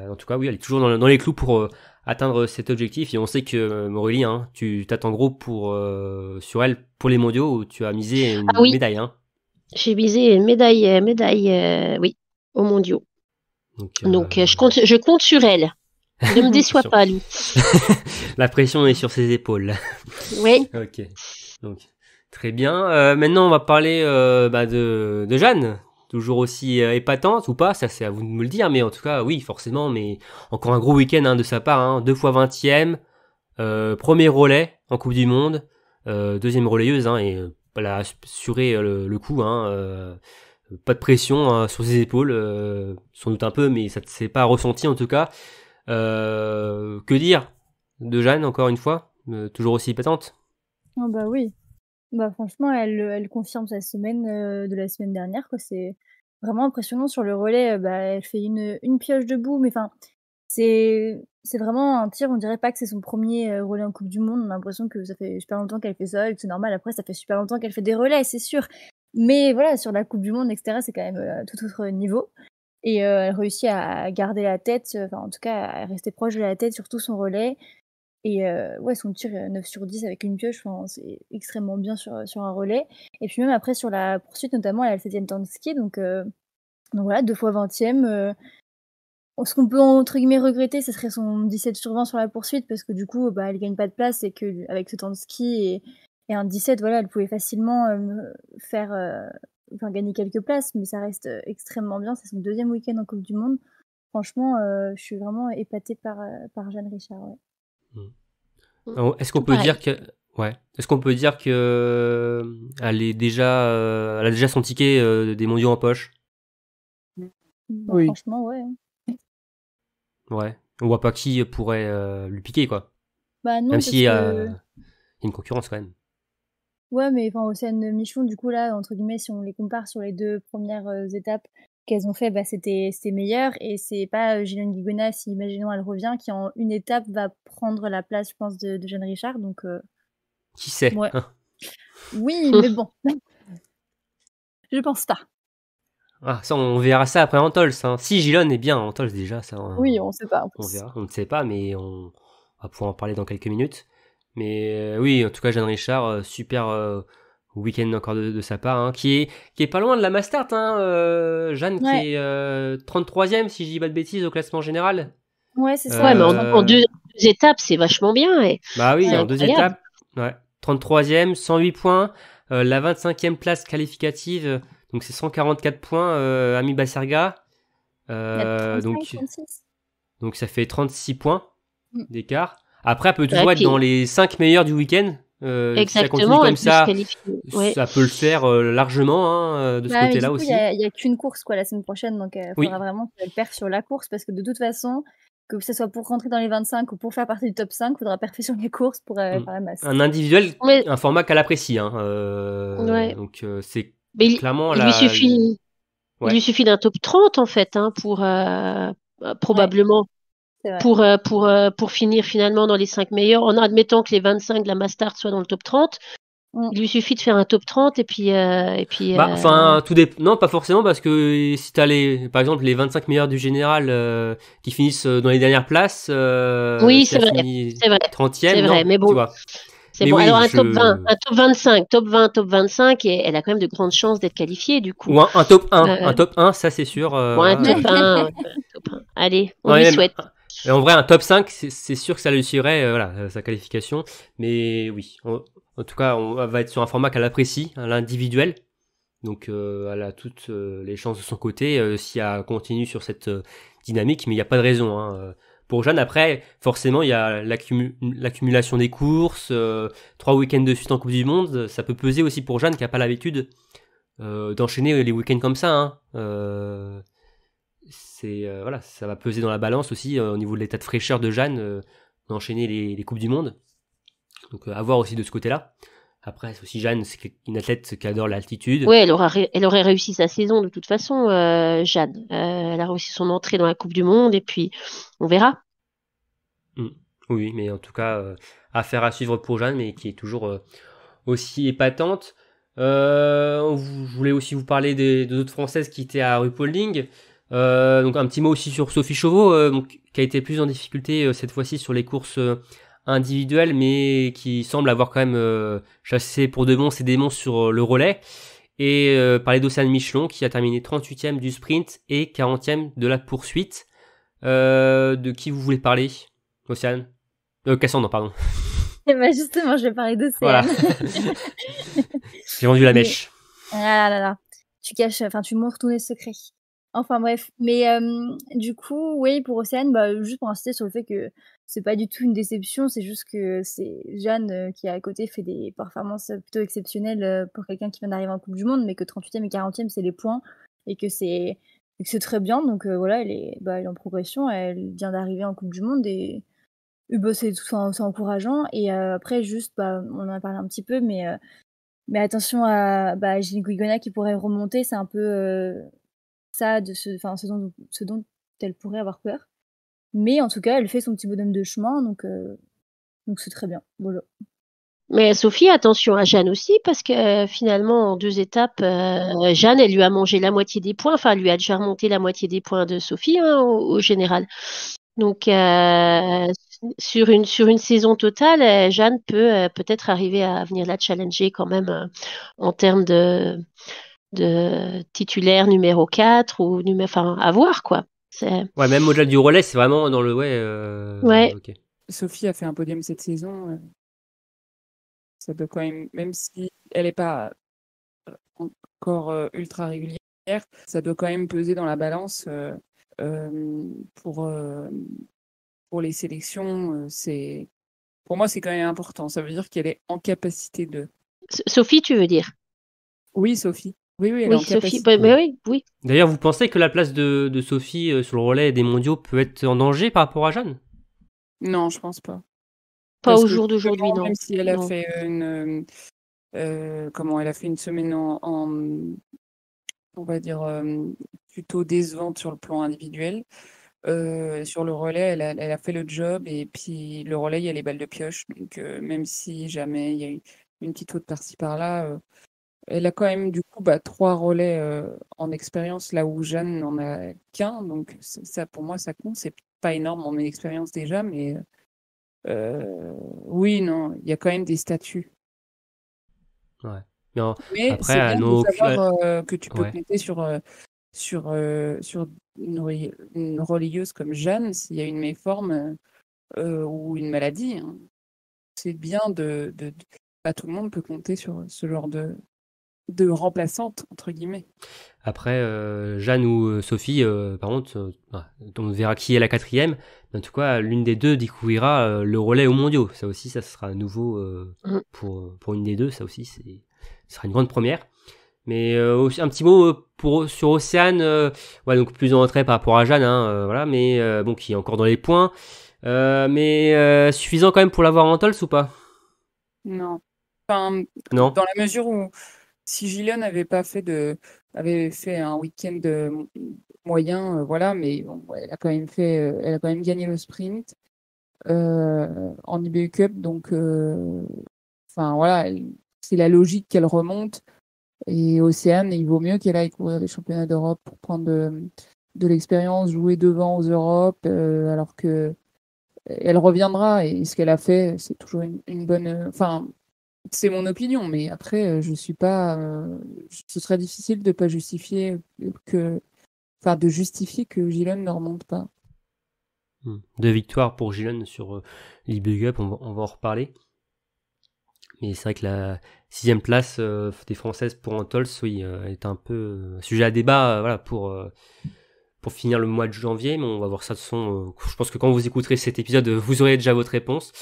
en tout cas, oui, elle est toujours dans, dans les clous pour atteindre cet objectif. Et on sait que Aurélie, hein, tu t'attends gros pour, sur elle pour les mondiaux où tu as misé une ah médaille. Hein. J'ai visé une médaille, euh, médaille euh, oui, aux mondiaux. Donc, euh, je, compte, je compte sur elle. Ne me déçois pas, lui. La pression est sur ses épaules. Oui. ok. Donc, très bien. maintenant, on va parler bah, de, de Jeanne. Toujours aussi épatante ou pas, ça c'est à vous de me le dire, mais en tout cas, oui, forcément, mais encore un gros week-end hein, de sa part, hein, deux fois 20 e premier relais en Coupe du Monde, deuxième relayeuse, hein, et elle a assuré euh, le, coup. Euh, pas de pression sur ses épaules, euh, sans doute un peu, mais ça ne s'est pas ressenti en tout cas. que dire de Jeanne, encore une fois Toujours aussi patente oh Bah oui. Bah franchement, elle, elle confirme sa semaine de la semaine dernière. C'est vraiment impressionnant sur le relais. Bah, elle fait une, une pioche debout, mais enfin, c'est vraiment un tir, on dirait pas que c'est son premier euh, relais en Coupe du Monde. On a l'impression que ça fait super longtemps qu'elle fait ça et c'est normal. Après, ça fait super longtemps qu'elle fait des relais, c'est sûr. Mais voilà, sur la Coupe du Monde, etc., c'est quand même euh, tout autre niveau. Et euh, elle réussit à garder la tête, enfin, en tout cas, à rester proche de la tête sur tout son relais. Et ouais, son tir 9 sur 10 avec une pioche, c'est extrêmement bien sur, un relais. Et puis même après, sur la poursuite, notamment, elle a le 7 temps de ski, donc Donc voilà, deux fois 20e. euh, ce qu'on peut entre guillemets regretter, ce serait son 17 sur 20 sur la poursuite parce que du coup, bah, elle gagne pas de place et que avec ce temps de ski et, et un 17, voilà, elle pouvait facilement euh, euh, gagner quelques places, mais ça reste euh, extrêmement bien. C'est son deuxième week-end en Coupe du Monde. Franchement, euh, je suis vraiment épatée par euh, par Jeanne Richard. Alors, Est-ce qu'on peut pareil. dire que ouais, est-ce qu'on peut dire que euh, elle est déjà euh, elle a déjà son ticket euh, des mondiaux en poche? Bah, Oui. Franchement, ouais. Ouais. On voit pas qui pourrait euh, lui piquer quoi. Bah non, Même parce si que- euh, il y a une concurrence quand même. Ouais, mais enfin, Océane Michelon, du coup, là, entre guillemets, si on les compare sur les deux premières euh, étapes qu'elles ont fait, bah, c'était meilleur. Et c'est pas euh, Gillian Guigona, si imaginons elle revient, qui en une étape va prendre la place, je pense, de, de Jeanne Richard. Donc, euh, Qui sait Ouais. hein oui, mais bon. je pense pas. Ah, ça, on verra ça après Antols. Hein. Si Gilon est bien Antols déjà, ça. on- Oui, on sait pas. en On verra, on ne sait pas, mais on va pouvoir en parler dans quelques minutes. Mais euh, oui, en tout cas, Jeanne Richard, euh, super week-end encore de, de sa part, hein, qui est qui est pas loin de la Mastart, hein, euh, Jeanne, Ouais. qui est euh, 33e, si je dis pas de bêtises, au classement général. Ouais, c'est ça. Ouais, mais en, Euh, en deux, deux étapes, c'est vachement bien. Et... Bah oui, en deux étapes. Ouais. 33e, 108 points. Euh, la 25e place qualificative, euh, donc c'est 144 points, euh, Ami Basserga. Il y a Euh, 35, donc, 36. donc ça fait 36 points Mm. d'écart. Après, elle peut toujours Ouais, être puis- dans les 5 meilleurs du week-end. Euh, si ça Exactement, elle comme ça. Ouais. ça peut le faire euh, largement hein, euh, de ce Bah, côté-là aussi. Il y a, qu'une course quoi la semaine prochaine, donc il Oui. faudra vraiment qu'elle perf sur la course parce que de toute façon, que ce soit pour rentrer dans les 25 ou pour faire partie du top 5, il faudra perfer sur les courses pour euh, Mm. faire la masse. Un individuel, Mais- un format qu'elle apprécie. Hein, euh, Ouais. Donc euh, c'est clairement il la. lui suffit, Ouais. il lui suffit d'un top 30 en fait, hein, pour probablement. Pour euh, pour euh, pour finir finalement dans les 5 meilleurs, en admettant que les 25 de la Mastart soient dans le top 30. Mm. Il lui suffit de faire un top 30 et puis euh, et puis. Bah, euh, enfin, tout dé... non, pas forcément parce que si t'as les, par exemple, les 25 meilleurs du général euh, qui finissent euh, dans les dernières places. euh, Oui, c'est vrai, c'est vrai, 30e, c'est non, vrai, mais bon, tu vois. c'est bon. oui, Alors un je- top 20, un top 25, top 20, top 25, et elle a quand même de grandes chances d'être qualifiée du coup. Ou un, un top 1, Euh, un top 1, ça c'est sûr. euh, Bon, un top 1, un top 1. Allez, on Ouais, lui même- souhaite. En vrai, un top 5, c'est sûr que ça réussirait, euh, euh, sa qualification. Mais oui, en tout cas, on va être sur un format qu'elle apprécie, à l'individuel. Donc, euh, elle a toutes euh, les chances de son côté si elle continue sur cette dynamique, mais il n'y a pas de raison. Hein. Pour Jeanne, après, forcément, il y a l'accumu- l'accumulation des courses, trois week-ends de suite en Coupe du Monde. Ça peut peser aussi pour Jeanne qui n'a pas l'habitude d'enchaîner les week-ends comme ça. Hein. Euh, c'est euh, voilà, ça va peser dans la balance aussi euh, au niveau de l'état de fraîcheur de Jeanne euh, d'enchaîner les, les coupes du monde. Donc à voir aussi de ce côté-là. Après c'est aussi Jeanne, c'est une athlète qui adore l'altitude. Ouais, elle aura, ré- elle aurait réussi sa saison de toute façon, Jeanne. Elle a réussi son entrée dans la Coupe du Monde et puis on verra. Oui, mais en tout cas affaire à suivre pour Jeanne, mais qui est toujours aussi épatante. Euh, je voulais aussi vous parler des deux autres françaises qui étaient à Rupolding. Euh, donc un petit mot aussi sur Sophie Chauveau, euh, donc, qui a été plus en difficulté euh, cette fois-ci sur les courses individuelles, mais qui semble avoir quand même chassé pour de bon ses démons sur le relais. Et euh, parler d'Océane Michelon qui a terminé 38e du sprint et 40e de la poursuite. De qui vous voulez parler, Océane? Cassandre, pardon. Et bah justement, je vais parler Voilà. CM. J'ai vendu la mèche. Ah là là, tu caches, enfin tu montres tous les secrets. Enfin bref, mais euh, du coup, oui, pour Océane, bah, juste pour insister sur le fait que c'est pas du tout une déception, c'est juste que c'est Jeanne euh, qui à côté fait des performances plutôt exceptionnelles euh, pour quelqu'un qui vient d'arriver en Coupe du Monde, mais que 38e et 40e c'est les points et que c'est très bien. Donc euh, voilà, elle est, bah, elle est en progression, elle vient d'arriver en Coupe du Monde et, et bah, c'est encourageant. Et après, juste, bah, on en a parlé un petit peu, mais attention à bah, Gilles Guigona qui pourrait remonter, c'est un peu ça, de ce, enfin, ce, dont, ce dont elle pourrait avoir peur. Mais en tout cas, elle fait son petit bonhomme de chemin, donc euh, donc c'est très bien. Voilà. Mais Sophie, attention à Jeanne aussi, parce que euh, finalement, en deux étapes, euh, Jeanne, elle lui a mangé la moitié des points, enfin, elle lui a déjà remonté la moitié des points de Sophie hein, au, général. Donc, sur une sur une saison totale, Jeanne peut peut-être arriver à venir la challenger quand même en termes de de titulaire numéro 4 ou numéro, enfin, à voir quoi. C'est- Ouais, même au-delà du relais, c'est vraiment dans le ouais. euh, Ouais. Sophie a fait un podium cette saison. euh, Ça peut quand même, même si elle n'est pas encore euh, ultra régulière, ça doit quand même peser dans la balance euh, pour, pour les sélections. c'est, pour moi, c'est quand même important. Ça veut dire qu'elle est en capacité de. Sophie, tu veux dire? Oui, Sophie. Oui, oui, Oui, Sophie. bah, mais oui, oui. D'ailleurs, vous pensez que la place de, de Sophie euh, sur le relais des mondiaux peut être en danger par rapport à Jeanne? Non, je pense pas. Pas Parce au jour d'aujourd'hui, non. Même si elle a Non. fait une, euh, euh, comment, elle a fait une semaine en, en- on va dire, euh, plutôt décevante sur le plan individuel. euh, sur le relais, elle a, elle a fait le job et puis le relais, il y a les balles de pioche. Donc, euh, même si jamais il y a eu une petite faute par-ci par-là, euh, elle a quand même du coup bah, trois relais euh, en expérience là où Jeanne n'en a qu'un. Donc, ça, pour moi, ça compte. C'est pas énorme en expérience déjà, mais euh, oui, non, il y a quand même des statuts. En- Mais Après, c'est à bien nos- de savoir euh, que tu peux Ouais. compter sur, euh, sur, euh, sur une, une relayeuse comme Jeanne s'il y a une méforme euh, euh, ou une maladie. hein. C'est bien de, de, de- Pas tout le monde peut compter sur ce genre de, de remplaçante, entre guillemets. Après, euh, Jeanne ou euh, Sophie, euh, par contre, euh, bah, on verra qui est la quatrième. Mais en tout cas, l'une des deux découvrira euh, le relais aux mondiaux. Ça aussi, ça sera nouveau euh, Mhm. pour, pour une des deux. Ça aussi, c'est, ce sera une grande première. Mais euh, aussi, un petit mot pour, sur Océane. euh, ouais, donc plus en retrait par rapport à Jeanne. Hein, euh, voilà, mais euh, bon, qui est encore dans les points. Euh, mais euh, suffisant quand même pour l'avoir en tols ou pas? Non. Enfin, Non dans la mesure où si Gillian n'avait pas fait de avait fait un week-end euh, moyen, euh, voilà, mais bon, elle a quand même fait, euh, elle a quand même gagné le sprint en IBU Cup, donc enfin voilà, c'est la logique qu'elle remonte. Et Océane, il vaut mieux qu'elle aille courir les championnats d'Europe pour prendre de, l'expérience, jouer devant aux Europes, alors que elle reviendra. Et ce qu'elle a fait, c'est toujours une, une bonne. Enfin, c'est mon opinion, mais après, euh, je suis pas. euh, ce serait difficile de pas justifier que. Enfin, de justifier que Gillen ne remonte pas. Hmm. Deux victoires pour Gillen sur euh, Cup, on va, en reparler. Mais c'est vrai que la sixième place euh, des Françaises pour Antols, oui, est un peu sujet à débat voilà, pour, pour finir le mois de janvier. Mais on va voir ça de son. je pense que quand vous écouterez cet épisode, vous aurez déjà votre réponse.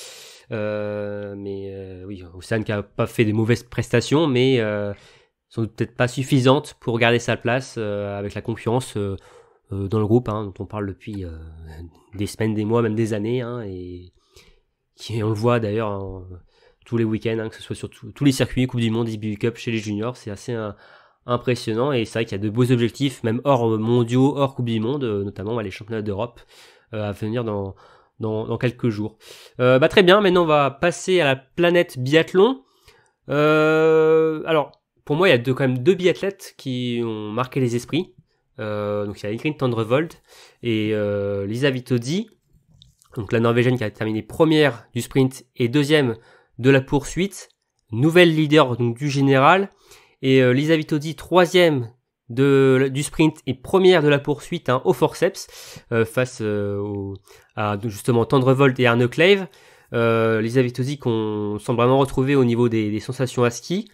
Euh, mais euh, oui, Océane qui a pas fait des mauvaises prestations, mais euh, sont peut-être pas suffisantes pour garder sa place avec la euh, dans le groupe hein, dont on parle depuis des semaines, des mois, même des années, hein, et qui on le voit d'ailleurs hein, tous les week-ends, que ce soit sur tous les circuits, Coupe du Monde, IBU Cup chez les juniors, c'est assez impressionnant et c'est vrai qu'il y a de beaux objectifs, même hors mondiaux, hors Coupe du Monde, notamment les championnats d'Europe à venir dans, dans, quelques jours. Euh, bah, très bien, maintenant on va passer à la planète biathlon. Euh, alors, pour moi, il y a quand même deux biathlètes qui ont marqué les esprits. Euh, donc il y a Ingrid Tendrevold et Lisa Vitozzi, donc la Norvégienne qui a terminé première du sprint et deuxième de la poursuite, nouvelle leader du général, et Lisa Vitozzi troisième du sprint et première de la poursuite hein, au forceps euh, face euh, à justement Tendrevold et Arne Clave. Euh, Vitozzi qu'on semble vraiment retrouver au niveau des, sensations à ski.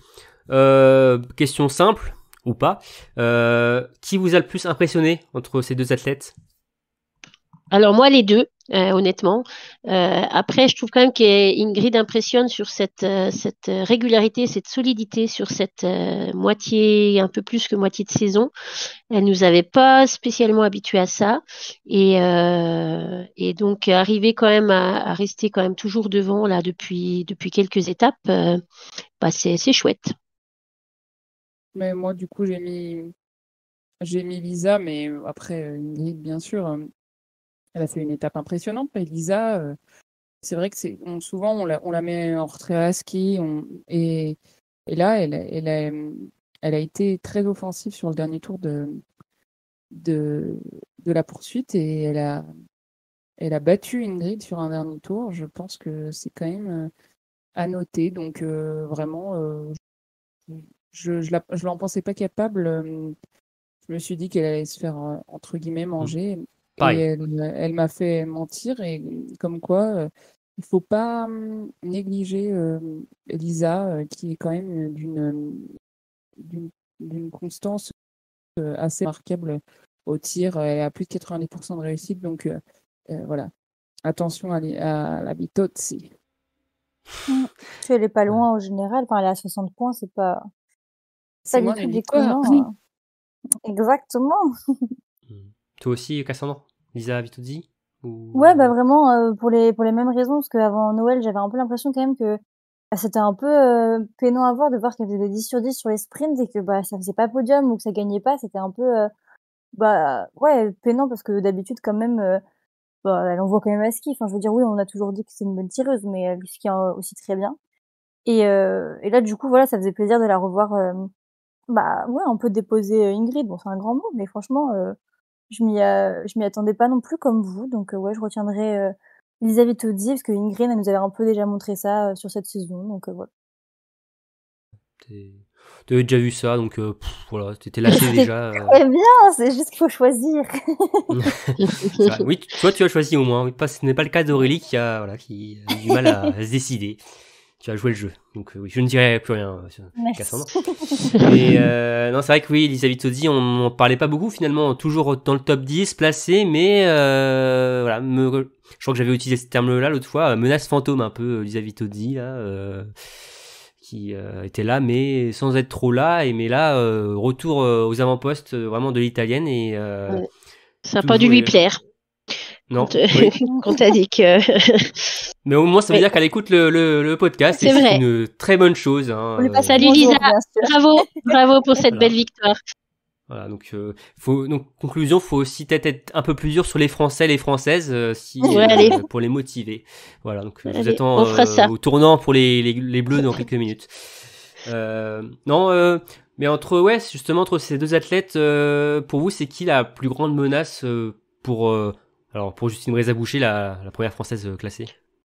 Euh, question simple ou pas, qui vous a le plus impressionné entre ces deux athlètes? Alors moi les deux, euh, honnêtement. Euh, après, je trouve quand même qu'Ingrid impressionne sur cette, euh, régularité, cette solidité sur cette moitié, un peu plus que moitié de saison. Elle nous avait pas spécialement habitués à ça, et, donc arriver quand même à, rester quand même toujours devant là depuis quelques étapes, bah c'est chouette. Mais moi, du coup, j'ai mis, j'ai mis Lisa, mais après, Ingrid, bien sûr, elle a fait une étape impressionnante. Mais Lisa, euh, c'est vrai que c'est, on- souvent, on la, on la met en retrait à ski, on, et, et là, elle, a- elle a, elle a été très offensive sur le dernier tour de, de, de la poursuite et elle a, elle a battu Ingrid sur un dernier tour. Je pense que c'est quand même euh, à noter. Donc, euh, vraiment, euh, je je l'en pensais pas capable. Je me suis dit qu'elle allait se faire entre guillemets manger. Et Pareil. elle, elle m'a fait mentir et comme quoi euh, il faut pas hum, négliger euh, Lisa euh, qui est quand même d'une d'une constance euh, assez remarquable au tir. Elle à plus de 90% de réussite donc euh, euh, voilà. Attention à, la Bitozzi. Tu elle est pas loin au général. Enfin, elle est à 60 points, c'est pas, C'est pas du tout déconnant. Exactement. Toi aussi, Cassandre? Lisa Vitozzi Ou- Ouais, bah vraiment euh, pour les pour les mêmes raisons parce qu'avant Noël, j'avais un peu l'impression quand même que bah, c'était un peu euh, peinant à voir de voir qu'elle faisait des 10 sur 10 sur les sprints et que bah ça faisait pas podium ou que ça gagnait pas, c'était un peu euh, bah ouais, peinant parce que d'habitude quand même euh, bah, elle envoie quand même à ski. Enfin, je veux dire oui, on a toujours dit que c'est une bonne tireuse mais elle skie aussi très bien. Et et là du coup voilà, ça faisait plaisir de la revoir bah ouais, un peu déposer Ingrid. Bon, c'est un grand mot mais franchement je m'y euh, je m'y attendais pas non plus comme vous donc euh, ouais je retiendrai euh, Lisa Vitozzi parce que Ingrid elle nous avait un peu déjà montré ça sur cette saison donc voilà T'avais déjà vu ça, donc euh, pff, voilà, t'étais lâché déjà. euh. très bien c'est juste qu'il faut choisir. Oui, toi tu as choisi au moins. Oui, pas, ce n'est pas le cas d'Aurélie qui a, voilà, qui a du mal à, à se décider. Tu as joué le jeu, donc euh, oui, je ne dirai plus rien euh, sur Merci. Cassandre. Euh, non, c'est vrai que oui, Lisa Vitozzi, on n'en parlait pas beaucoup finalement, toujours dans le top 10 placé, mais euh, voilà, me, je crois que j'avais utilisé ce terme-là l'autre fois, menace fantôme un peu, Lisa Vitozzi là, euh, qui euh, était là, mais sans être trop là, et mais là, euh, retour aux avant-postes vraiment de l'italienne et euh. Ça n'a pas dû lui euh, plaire non, quand, euh, oui. quand t'as dit que. mais au moins ça veut Oui. dire qu'elle écoute le, le, le podcast, C'est et c'est vrai. une très bonne chose. Hein, On lui passe euh, Salut, bonjour, Lisa. bravo, bravo pour cette Voilà. belle victoire. Voilà, donc, euh, faut, donc conclusion, faut aussi peut-être être un peu plus dur sur les Français, les Françaises, euh, si, Ouais, euh, allez. pour les motiver. Voilà, donc euh, je vous Allez, attends on fera ça. au tournant pour les, les, les Bleus dans quelques minutes. Euh, non, euh, mais entre ouais, justement entre ces deux athlètes, euh, pour vous, c'est qui la plus grande menace euh, pour euh, alors pour Justine Brézaboucher, la, la première française euh, classée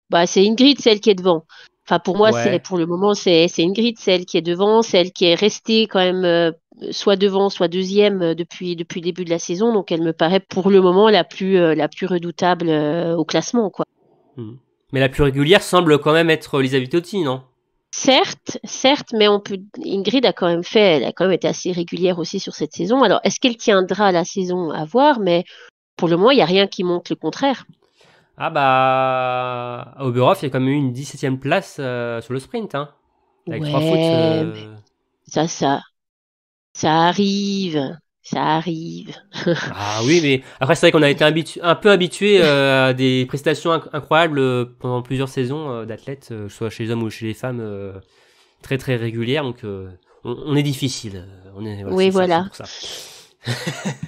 Bah, c'est Ingrid, celle qui est devant. Enfin, pour moi, Ouais. c'est pour le moment, c'est Ingrid, celle qui est devant, celle qui est restée quand même euh, soit devant, soit deuxième euh, depuis depuis le début de la saison. Donc, elle me paraît pour le moment la plus euh, la plus redoutable euh, au classement, quoi. Mhm. Mais la plus régulière semble quand même être Lisa Vitotti, non? Certes, certes, mais on peut. Ingrid a quand même fait, elle a quand même été assez régulière aussi sur cette saison. Alors, est-ce qu'elle tiendra la saison à voir? Mais pour le moment, il n'y a rien qui montre le contraire. Ah bah à Oberhof, il y a quand même eu une 17ème place euh, sur le sprint, hein. Avec fautes. euh, Ça, ça, ça arrive, ça arrive. Ah oui, mais après c'est vrai qu'on a été habitu- un peu habitué euh, à des prestations inc- incroyables pendant plusieurs saisons d'athlètes, soit chez les hommes ou chez les femmes, très très régulières. Donc on, on est difficile. On est, Oui, voilà. ça.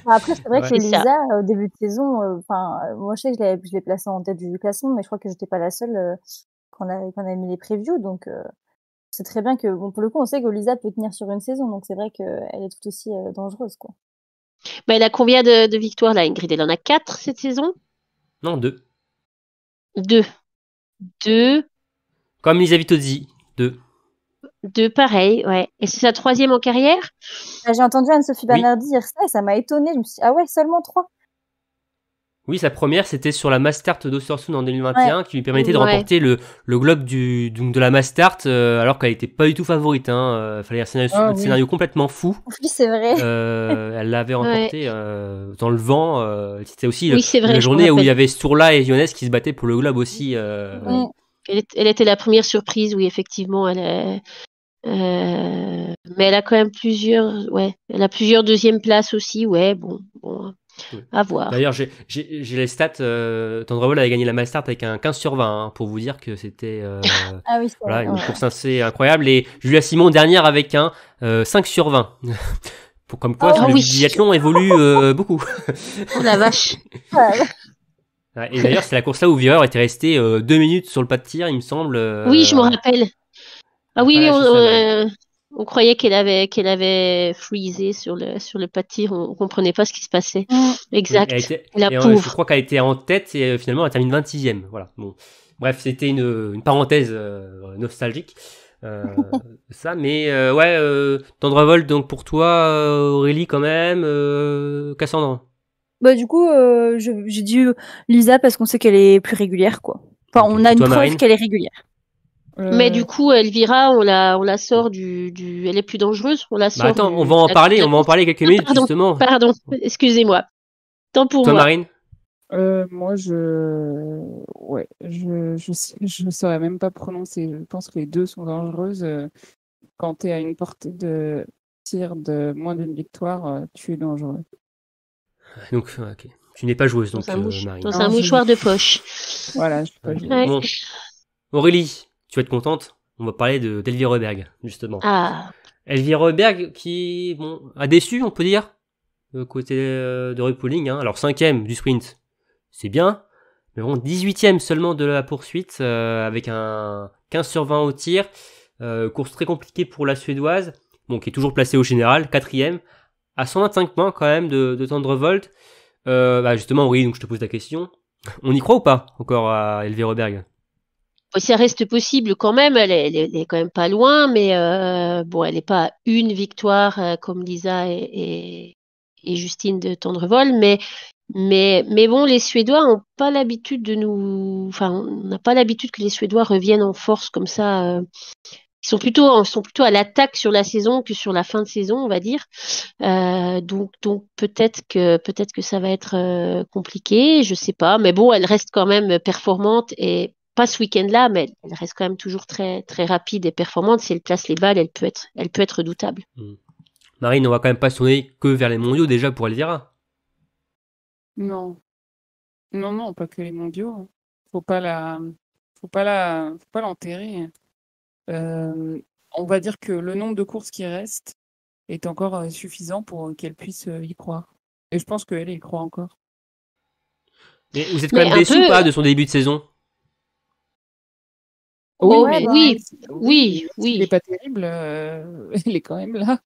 Après, c'est vrai Ouais. que ça. Lisa, euh, au début de saison, euh, enfin, euh, moi, je sais que je l'ai, je l'ai placée en tête du classement, mais je crois que j'étais pas la seule euh, quand on a, quand on a mis les previews, donc euh, c'est très bien que, bon, pour le coup, on sait que Lisa peut tenir sur une saison, donc c'est vrai qu'elle est tout aussi euh, dangereuse, quoi. Bah, elle a combien de, de victoires là, Ingrid? Elle en a quatre cette saison? Non, deux. Deux. Deux. Comme Lisa Vitozzi, deux. Deux, pareil, ouais. Et c'est sa troisième en carrière? Ah, J'ai entendu Anne-Sophie Oui. Bernard dire ça et ça m'a étonnée. Je me suis dit, ah ouais, seulement trois. Oui, sa première, c'était sur la Mastart d'Ostersund en 2021, qui lui permettait de Ouais. remporter le, le globe du, donc de la Mastart, euh, alors qu'elle était pas du tout favorite. Hein. Euh, fallait un scénario, Ah, oui. scénario complètement fou. Oui, c'est vrai. Euh, elle l'avait remporté euh, dans le vent. euh, C'était aussi Oui, la journée où il y avait Sturla et Jonas qui se battaient pour le globe aussi. euh, Mm. Elle, était la première surprise, oui, effectivement. Elle Mais elle a quand même plusieurs, ouais. Elle a plusieurs deuxièmes places aussi, ouais. Bon, bon, Oui. à voir. D'ailleurs, j'ai- les stats. Euh, Tendrevol avait gagné la Mastart avec un 15 sur 20, hein, pour vous dire que c'était euh, Ah oui, voilà, une ouais. course assez incroyable. Et Julia Simon dernière avec un euh, 5 sur 20. pour comme quoi, Oh le oui. biathlon évolue euh, beaucoup. Oh la vache. Et d'ailleurs, c'est la course là où Vireur était resté euh, deux minutes sur le pas de tir, il me semble. euh, Oui, je me rappelle. Ah oui, on, euh, croyait qu'elle avait qu'elle avait freezé sur le sur le pas de tir. On, on comprenait pas ce qui se passait. Mm. Exact. Elle était- La et, pauvre. je crois qu'elle était en tête et euh, finalement elle termine 26e. Voilà. Bon. Bref, c'était une, une parenthèse euh, nostalgique. Euh, ça, mais euh, ouais, euh, Tendrevol, donc pour toi, Aurélie quand même, euh, Cassandre? Bah, du coup, euh, j'ai dit Lisa parce qu'on sait qu'elle est plus régulière, quoi. Enfin, on a une Toi, preuve qu'elle est régulière. Mais Euh, du coup, Elvira, on la, on la sort du, du, elle est plus dangereuse. On la sort. Bah attends, du- on va en parler, on va en parler quelques Ah, minutes pardon, justement. Pardon, excusez-moi. Tant pour Toi, moi. Marine. Euh, moi, je, ouais, je, je, je saurais même pas prononcer. Je pense que les deux sont dangereuses. Quand tu es à une portée de tir de moins d'une victoire, euh, tu es dangereux. Donc, ok. Tu n'es pas joueuse, donc, Dans un, euh, Marine. dans Non, un je- mouchoir de poche. Voilà, je suis pas. Ouais. Bon. Aurélie, tu vas être contente. On va parler de d'Elvire Reberg, justement. Ah, Elvire Reberg qui bon, a déçu, on peut dire, euh, côté euh, de Repolling. Hein. Alors, cinquième du sprint, c'est bien. Mais bon, 18ème seulement de la poursuite, euh, avec un 15 sur 20 au tir. Euh, course très compliquée pour la Suédoise, bon, qui est toujours placée au général, quatrième, à 125 points quand même de, de Tendrevolt. Euh, bah justement, oui, donc je te pose la question. On y croit ou pas encore à Elvire Reberg ça reste possible quand même. Elle est, quand même pas loin, mais euh, bon, elle n'est pas une victoire euh, comme Lisa et, Justine de Tendrevol, mais mais mais bon, les Suédois ont pas l'habitude de nous, enfin, on n'a pas l'habitude que les Suédois reviennent en force comme ça. euh. Ils sont plutôt, sont plutôt à l'attaque sur la saison que sur la fin de saison, on va dire. Donc, donc peut-être que peut-être que ça va être compliqué, je sais pas. Mais bon, elle reste quand même performante et pas ce week-end-là, mais elle reste quand même toujours très très rapide et performante. Si elle place les balles, elle peut être, elle peut être redoutable. Marine, on va quand même pas se tourner que vers les mondiaux déjà pour Elvira. Non. Non, non, pas que les mondiaux. Faut pas la, faut pas la, faut pas l'enterrer. Euh, on va dire que le nombre de courses qui restent est encore euh, suffisant pour qu'elle puisse euh, y croire. Et je pense qu'elle y croit encore. Mais vous êtes quand Mais même déçu peu- pas de son début de saison? Ouais, mais bah, oui, oui, oui. s'il n'est pas terrible, euh, il est quand même là.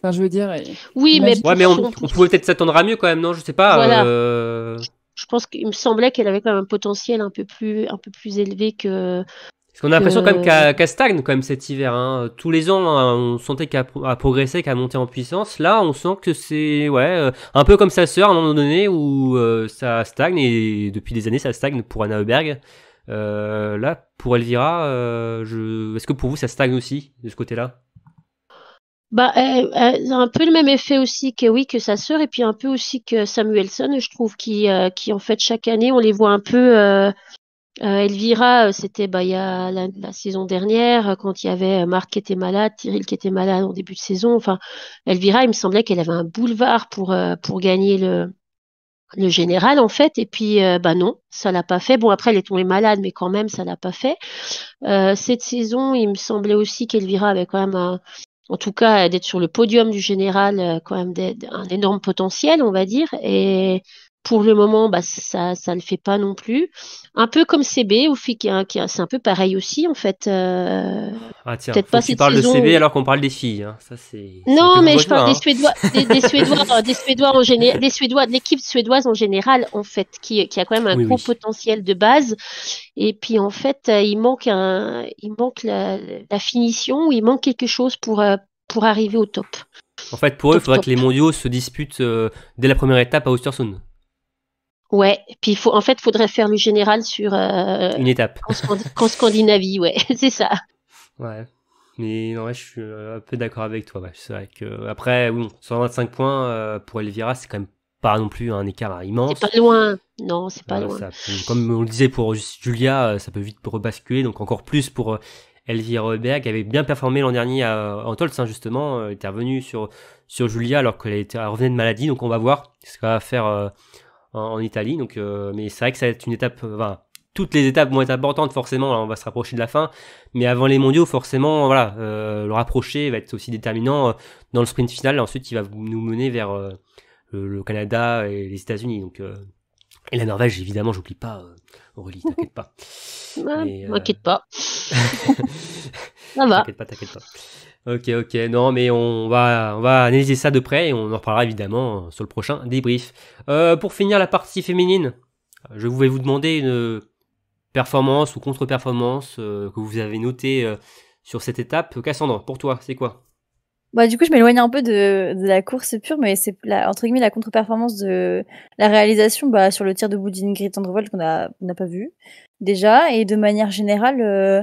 Enfin, je veux dire, Oui, mais Ouais, mais on, pouvait peut-être s'attendre à mieux quand même, non? Je sais pas. Voilà. euh, je pense qu'il me semblait qu'elle avait quand même un potentiel un peu plus un peu plus élevé que Parce qu'on a l'impression quand même qu'elle qu'elle stagne quand même cet hiver. Hein. Tous les ans, hein, on sentait qu'elle a pro- a progressé, qu'elle a monté en puissance. Là, on sent que c'est ouais, euh, un peu comme sa sœur à un moment donné où euh, ça stagne et depuis des années ça stagne pour Anna Heuberg. Euh, là, pour Elvira, euh, est-ce que pour vous ça stagne aussi de ce côté-là? Bah, a un peu le même effet aussi que oui que sa sœur et puis un peu aussi que Samuelson, je trouve, qui euh, en fait chaque année on les voit un peu. Euh, euh, Elvira, euh, c'était bah il y a la, saison dernière euh, quand il y avait Marc qui était malade, Cyril qui était malade en début de saison. Enfin, Elvira, il me semblait qu'elle avait un boulevard pour euh, pour gagner le le général en fait et puis euh, bah non ça l'a pas fait. Bon après elle est tombée malade mais quand même ça l'a pas fait. Euh, cette saison il me semblait aussi qu'Elvira avait quand même en tout cas d'être sur le podium du général euh, quand même un énorme potentiel on va dire. Et pour le moment bah ça ça le fait pas non plus un peu comme CB c'est un peu pareil aussi en fait euh, Ah tiens, Peut-être pas que tu parles de CB où- alors qu'on parle des filles. Hein. Ça c'est. non, mais je parle joie, des Suédois, des, des Suédois, euh, des Suédois en général, des Suédois, de l'équipe suédoise en général, en fait, qui, qui a quand même un Oui, gros oui. potentiel de base. Et puis en fait, euh, il manque un, il manque la, la finition, il manque quelque chose pour pour arriver au top. hein. En fait, pour eux, il Top, faudrait top. que les mondiaux se disputent euh, dès la première étape à Ostersund. Ouais. Puis il faut, en fait, faudrait faire le général sur euh, Une étape. en, Scandi- en Scandinavie, ouais, c'est ça. Ouais. Mais non, ouais, je suis euh, un peu d'accord avec toi. Ouais. C'est vrai que après, oui, bon, 125 points euh, pour Elvira, c'est quand même pas non plus un écart immense. C'est pas loin. Non, c'est pas Euh, loin. ça comme on le disait pour Julia, ça peut vite rebasculer, donc encore plus pour Elvira Berg, qui avait bien performé l'an dernier à Antolz, hein, justement, euh, était revenue sur, sur Julia alors qu'elle elle revenait de maladie, donc on va voir ce qu'elle va faire en, en Italie. Donc, euh, mais c'est vrai que ça va être une étape, euh, enfin, toutes les étapes vont être importantes forcément, là, on va se rapprocher de la fin, mais avant les mondiaux, forcément, voilà, euh, le rapprocher va être aussi déterminant dans le sprint final, et ensuite il va nous mener vers le, le Canada et les États-Unis. Donc, et la Norvège, évidemment, j'oublie pas, Aurélie, t'inquiète pas. Ouais, euh, M'inquiète pas. Ça va. T'inquiète pas, t'inquiète pas. Ok, ok, non, mais on va, on va analyser ça de près et on en reparlera évidemment sur le prochain débrief. Euh, pour finir la partie féminine, je voulais vous demander une performance ou contre-performance euh, que vous avez notée euh, sur cette étape. Cassandre, pour toi, c'est quoi? Bah, du coup, je m'éloigne un peu de, la course pure, mais c'est entre guillemets la contre-performance de la réalisation bah, sur le tir de bout d'Ingrid Andrevold qu'on n'a pas vu déjà. Et de manière générale, euh,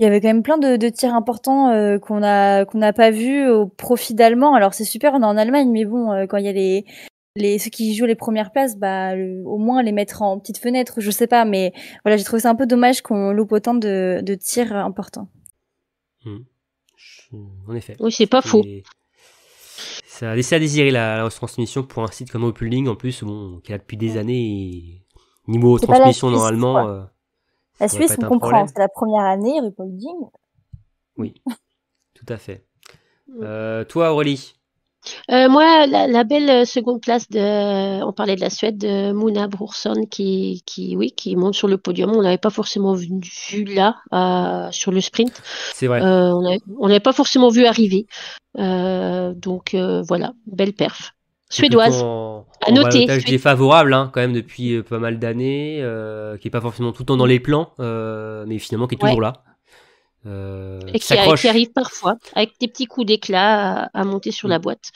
il y avait quand même plein de, de tirs importants euh, qu'on a qu'on n'a pas vu au profit d'Allemands. Alors c'est super, on est en Allemagne, mais bon, euh, quand il y a les les ceux qui jouent les premières places, bah au moins les mettre en petite fenêtre, je sais pas, mais voilà, j'ai trouvé ça un peu dommage qu'on loupe autant de, de tirs importants. Mmh. En effet. Oui, c'est pas faux. Ça a laissé à désirer la, la transmission pour un site comme Opulding en plus, bon, qui a depuis des années. Et... Niveau transmission, normalement. Euh, la Suisse, on comprend. C'est la première année, Opulding. Oui, tout à fait. Euh, toi, Aurélie euh, moi, la, la, belle seconde place de, on parlait de la Suède, de Mona Brorsson qui, qui, oui, qui monte sur le podium. On l'avait pas forcément vu, vu là euh, sur le sprint. C'est vrai. Euh, on n'avait pas forcément vu arriver. Euh, donc euh, voilà, belle perf. Suédoise. En, à noter. qui est favorable hein, quand même depuis euh, pas mal d'années, qui est pas forcément tout le temps dans les plans, mais finalement qui est toujours là. Euh, et qui, arrive parfois avec des petits coups d'éclat à, monter sur la mm. boîte.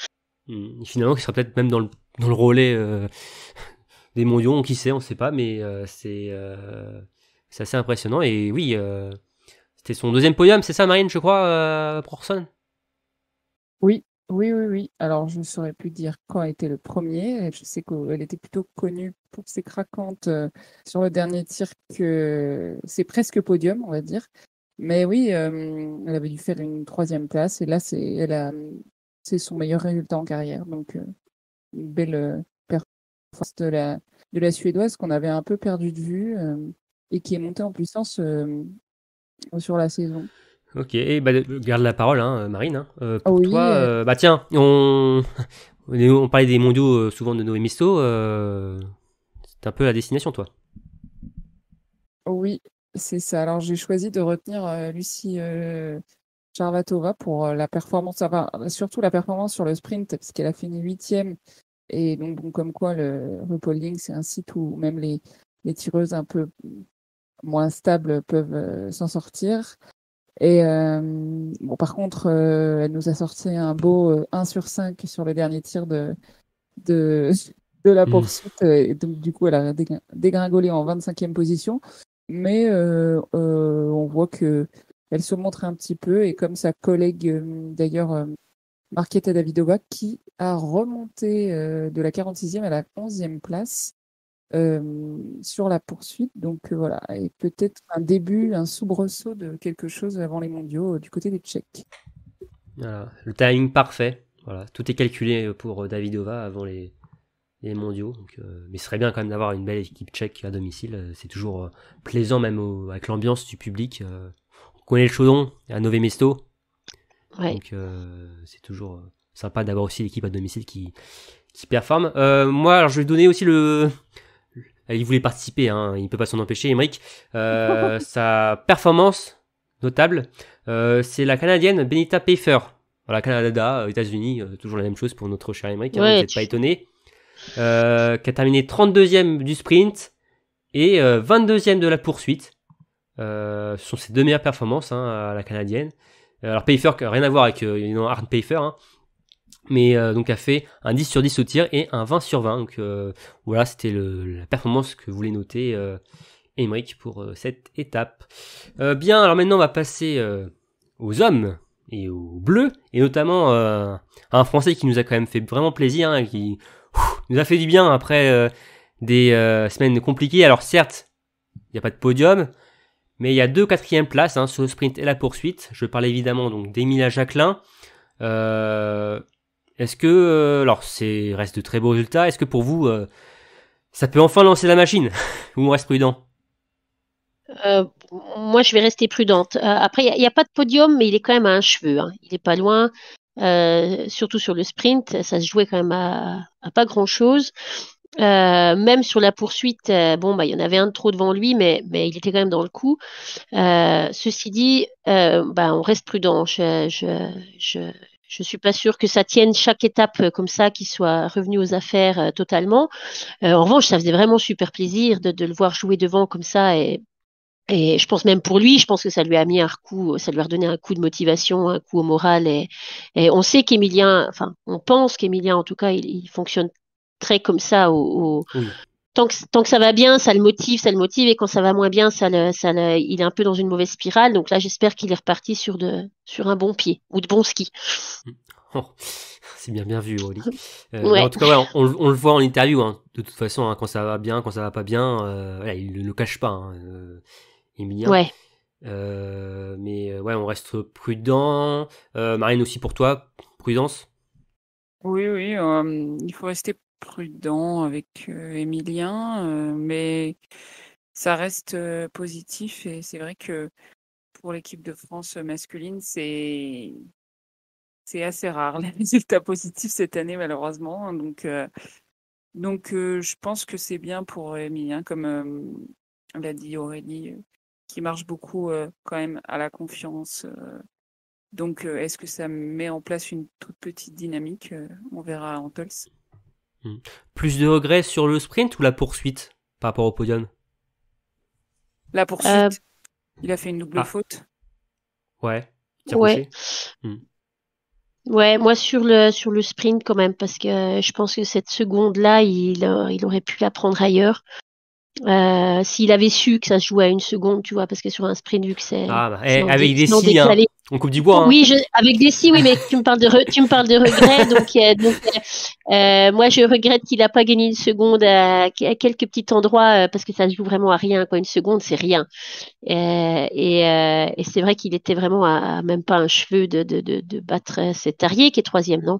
Mm. finalement, qui sera peut-être même dans le, dans le relais euh, des mondiaux, qui sait, on ne sait pas, mais euh, c'est c'est assez impressionnant. Et oui, c'était son deuxième podium, c'est ça, Marine, je crois, Orson Oui, oui, oui, oui. Alors, je ne saurais plus dire quand a été le premier. Je sais qu'elle était plutôt connue pour ses craquantes sur le dernier tir que c'est presque podium, on va dire. Mais oui, euh, elle avait dû faire une troisième place et là, c'est son meilleur résultat en carrière. Donc, euh, une belle euh, performance de la, de la Suédoise qu'on avait un peu perdu de vue et qui est montée en puissance sur la saison. Ok, bah, garde la parole, hein, Marine. Hein. pour ah toi, bah tiens, on, on parlait des mondiaux souvent de Noé Misto. c'est un peu la destination, toi. Oui, c'est ça. Alors, j'ai choisi de retenir euh, Lucie euh, Charvatova pour euh, la performance, enfin, surtout la performance sur le sprint, parce qu'elle a fini huitième. Et donc, bon, comme quoi, le RuPauling, c'est un site où même les, les tireuses un peu moins stables peuvent s'en sortir. Et bon, par contre, elle nous a sorti un beau 1 sur 5 sur le dernier tir de, de, de la mmh. poursuite. Et donc, du coup, elle a dégringolé en 25e position mais euh, euh, on voit que elle se montre un petit peu et comme sa collègue euh, d'ailleurs Marquetta Davidova qui a remonté de la 46e à la 11e place sur la poursuite. Donc voilà, et peut-être un début, un soubresaut de quelque chose avant les mondiaux du côté des Tchèques. Voilà, le timing parfait. Voilà, tout est calculé pour Davidova avant les, les mondiaux. Donc, euh, mais ce serait bien quand même d'avoir une belle équipe tchèque à domicile. Euh, c'est toujours euh, plaisant, même avec l'ambiance du public. on connaît le chaudon à Nové Mesto. Donc c'est toujours sympa d'avoir aussi l'équipe à domicile qui, qui performe. moi, alors je vais donner aussi le. Il voulait participer, hein, il peut pas s'en empêcher, Emmerich. sa performance notable, c'est la Canadienne Benita Pfeiffer. Voilà, Canada, États-Unis, toujours la même chose pour notre cher Emmerich, hein, vous n'êtes pas étonné. Euh, qui a terminé 32e du sprint et 22e euh, de la poursuite. Euh, ce sont ses deux meilleures performances hein, à la canadienne. Alors Payfer, rien à voir avec euh, Arne Payfer, mais donc a fait un 10 sur 10 au tir et un 20 sur 20. Donc voilà, c'était la performance que voulait noter euh, Emmerich pour cette étape. bien, alors maintenant on va passer aux hommes et aux bleus, et notamment un Français qui nous a quand même fait vraiment plaisir, hein, qui nous a fait du bien après euh, des euh, semaines compliquées. Alors certes, il n'y a pas de podium, mais il y a deux quatrièmes places hein, sur le sprint et la poursuite. Je parle évidemment donc d'Emilia Jacquelin. Euh, est-ce que, alors c'est reste de très beaux résultats. Est-ce que pour vous, ça peut enfin lancer la machine ou on reste prudent? Moi, je vais rester prudente. après, il n'y a, pas de podium, mais il est quand même à un cheveu. Hein. Il n'est pas loin. Euh, surtout sur le sprint, ça se jouait quand même à, pas grand chose. Euh, même sur la poursuite, euh, bon, bah, il y en avait un de trop devant lui, mais, il était quand même dans le coup. ceci dit, bah, on reste prudent. Je suis pas sûre que ça tienne chaque étape comme ça, qu'il soit revenu aux affaires totalement. en revanche, ça faisait vraiment super plaisir de, le voir jouer devant comme ça et je pense même pour lui, je pense que ça lui a mis un coup, ça lui a redonné un coup de motivation, un coup au moral. Et, on sait qu'Emilien, enfin, on pense qu'Emilien, en tout cas, il, fonctionne très comme ça. Au. Tant, que, tant que ça va bien, ça le motive, ça le motive. Et quand ça va moins bien, ça le, ça le, il est un peu dans une mauvaise spirale. Donc là, j'espère qu'il est reparti sur, de, sur un bon pied ou de bons skis. Oh, c'est bien bien vu, Oli. Euh, Ouais. En tout cas, ouais, on, on le voit en interview. hein. De toute façon, hein, quand ça va bien, quand ça va pas bien, euh, voilà, il ne le cache pas. Hein, euh, Emilien. Ouais. Euh, mais ouais, on reste prudent. Euh, Marine aussi pour toi, prudence? Oui, oui, euh, il faut rester prudent avec euh, Emilien, euh, mais ça reste euh, positif et c'est vrai que pour l'équipe de France masculine, c'est c'est assez rare les résultats positifs cette année malheureusement. Donc euh, donc euh, je pense que c'est bien pour Emilien, comme euh, l'a dit Aurélie, euh, qui marche beaucoup euh, quand même à la confiance. euh, donc, euh, est-ce que ça met en place une toute petite dynamique Euh, On verra en Tols. Plus de regrets sur le sprint ou la poursuite par rapport au podium? La poursuite, Euh, il a fait une double ah. faute. Ouais. Ouais. couché? Ouais, moi sur le sur le sprint quand même parce que je pense que cette seconde là, il euh, il aurait pu la prendre ailleurs. Euh, s'il avait su que ça se jouait à une seconde, tu vois, parce que sur un sprint vu que c'est Ah, bah, eh, avec des hein. On coupe du bois. Hein. Oui, je, avec des si, oui, mais tu me parles de re- tu me parles de regret, donc, euh, donc euh, euh, moi je regrette qu'il a pas gagné une seconde à, à quelques petits endroits euh, parce que ça se joue vraiment à rien, quoi. Une seconde, c'est rien. Euh, et euh, et c'est vrai qu'il était vraiment à, à même pas un cheveu de de de, de battre cet Arié qui est troisième, non?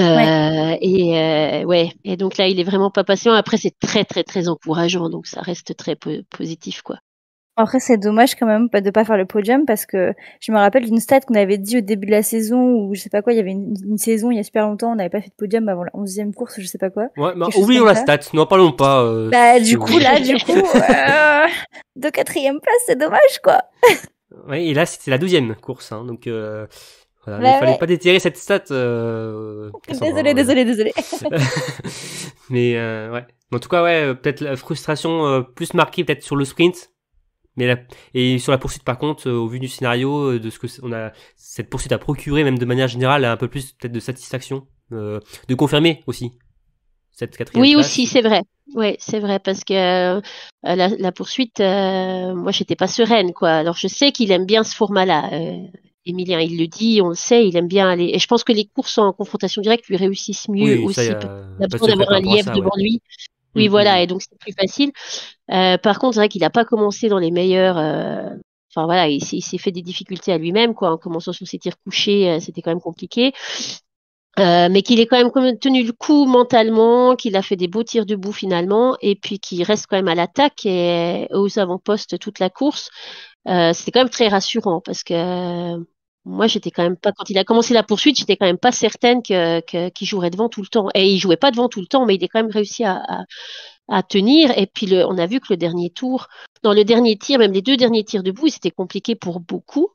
Euh, Et euh, ouais, et donc là il est vraiment pas patient. Après c'est très très très encourageant, donc ça reste très po- positif, quoi. Après, c'est dommage quand même de pas faire le podium parce que je me rappelle d'une stat qu'on avait dit au début de la saison ou je sais pas quoi, il y avait une, une saison il y a super longtemps, on n'avait pas fait de podium avant la 11e course, je sais pas quoi. Ouais, bah, oublions la stat, n'en parlons pas. euh, Bah, du coup, là, du coup, euh, de quatrième place, c'est dommage, quoi. Ouais, et là, c'était la douzième course, hein, donc euh, voilà, Bah il fallait ouais. pas déterrer cette stat. Euh, Désolé, désolé, désolé. mais euh, ouais. En tout cas, ouais, euh, peut-être la frustration euh, plus marquée peut-être sur le sprint, mais la... et sur la poursuite par contre, euh, au vu du scénario, euh, de ce que on a, cette poursuite a procuré même de manière générale un peu plus peut-être de satisfaction, euh, de confirmer aussi cette quatrième Oui, place. aussi, c'est vrai. Oui, c'est vrai, parce que euh, la, la poursuite, euh, moi, j'étais pas sereine, quoi. Alors, je sais qu'il aime bien ce format-là. Euh, Emilien, il le dit, on le sait, il aime bien aller. Et je pense que les courses en confrontation directe lui réussissent mieux Oui, aussi. y a besoin d'avoir un lièvre ça, devant ouais. lui. Oui, Mm, voilà, mm. et donc c'est plus facile. Euh, par contre, c'est vrai qu'il n'a pas commencé dans les meilleurs. euh, Enfin voilà, il, s'est- il s'est fait des difficultés à lui-même, quoi. En commençant sur ses tirs couchés, euh, c'était quand même compliqué. Euh, mais qu'il est quand même tenu le coup mentalement, qu'il a fait des beaux tirs debout finalement, et puis qu'il reste quand même à l'attaque et aux avant-postes toute la course. Euh, c'était quand même très rassurant parce que moi j'étais quand même pas quand il a commencé la poursuite, j'étais quand même pas certaine que qu'il jouerait devant tout le temps. Et il jouait pas devant tout le temps, mais il a quand même réussi à, tenir. Et puis on a vu que le dernier tour, dans le dernier tir, même les deux derniers tirs debout, c'était compliqué pour beaucoup.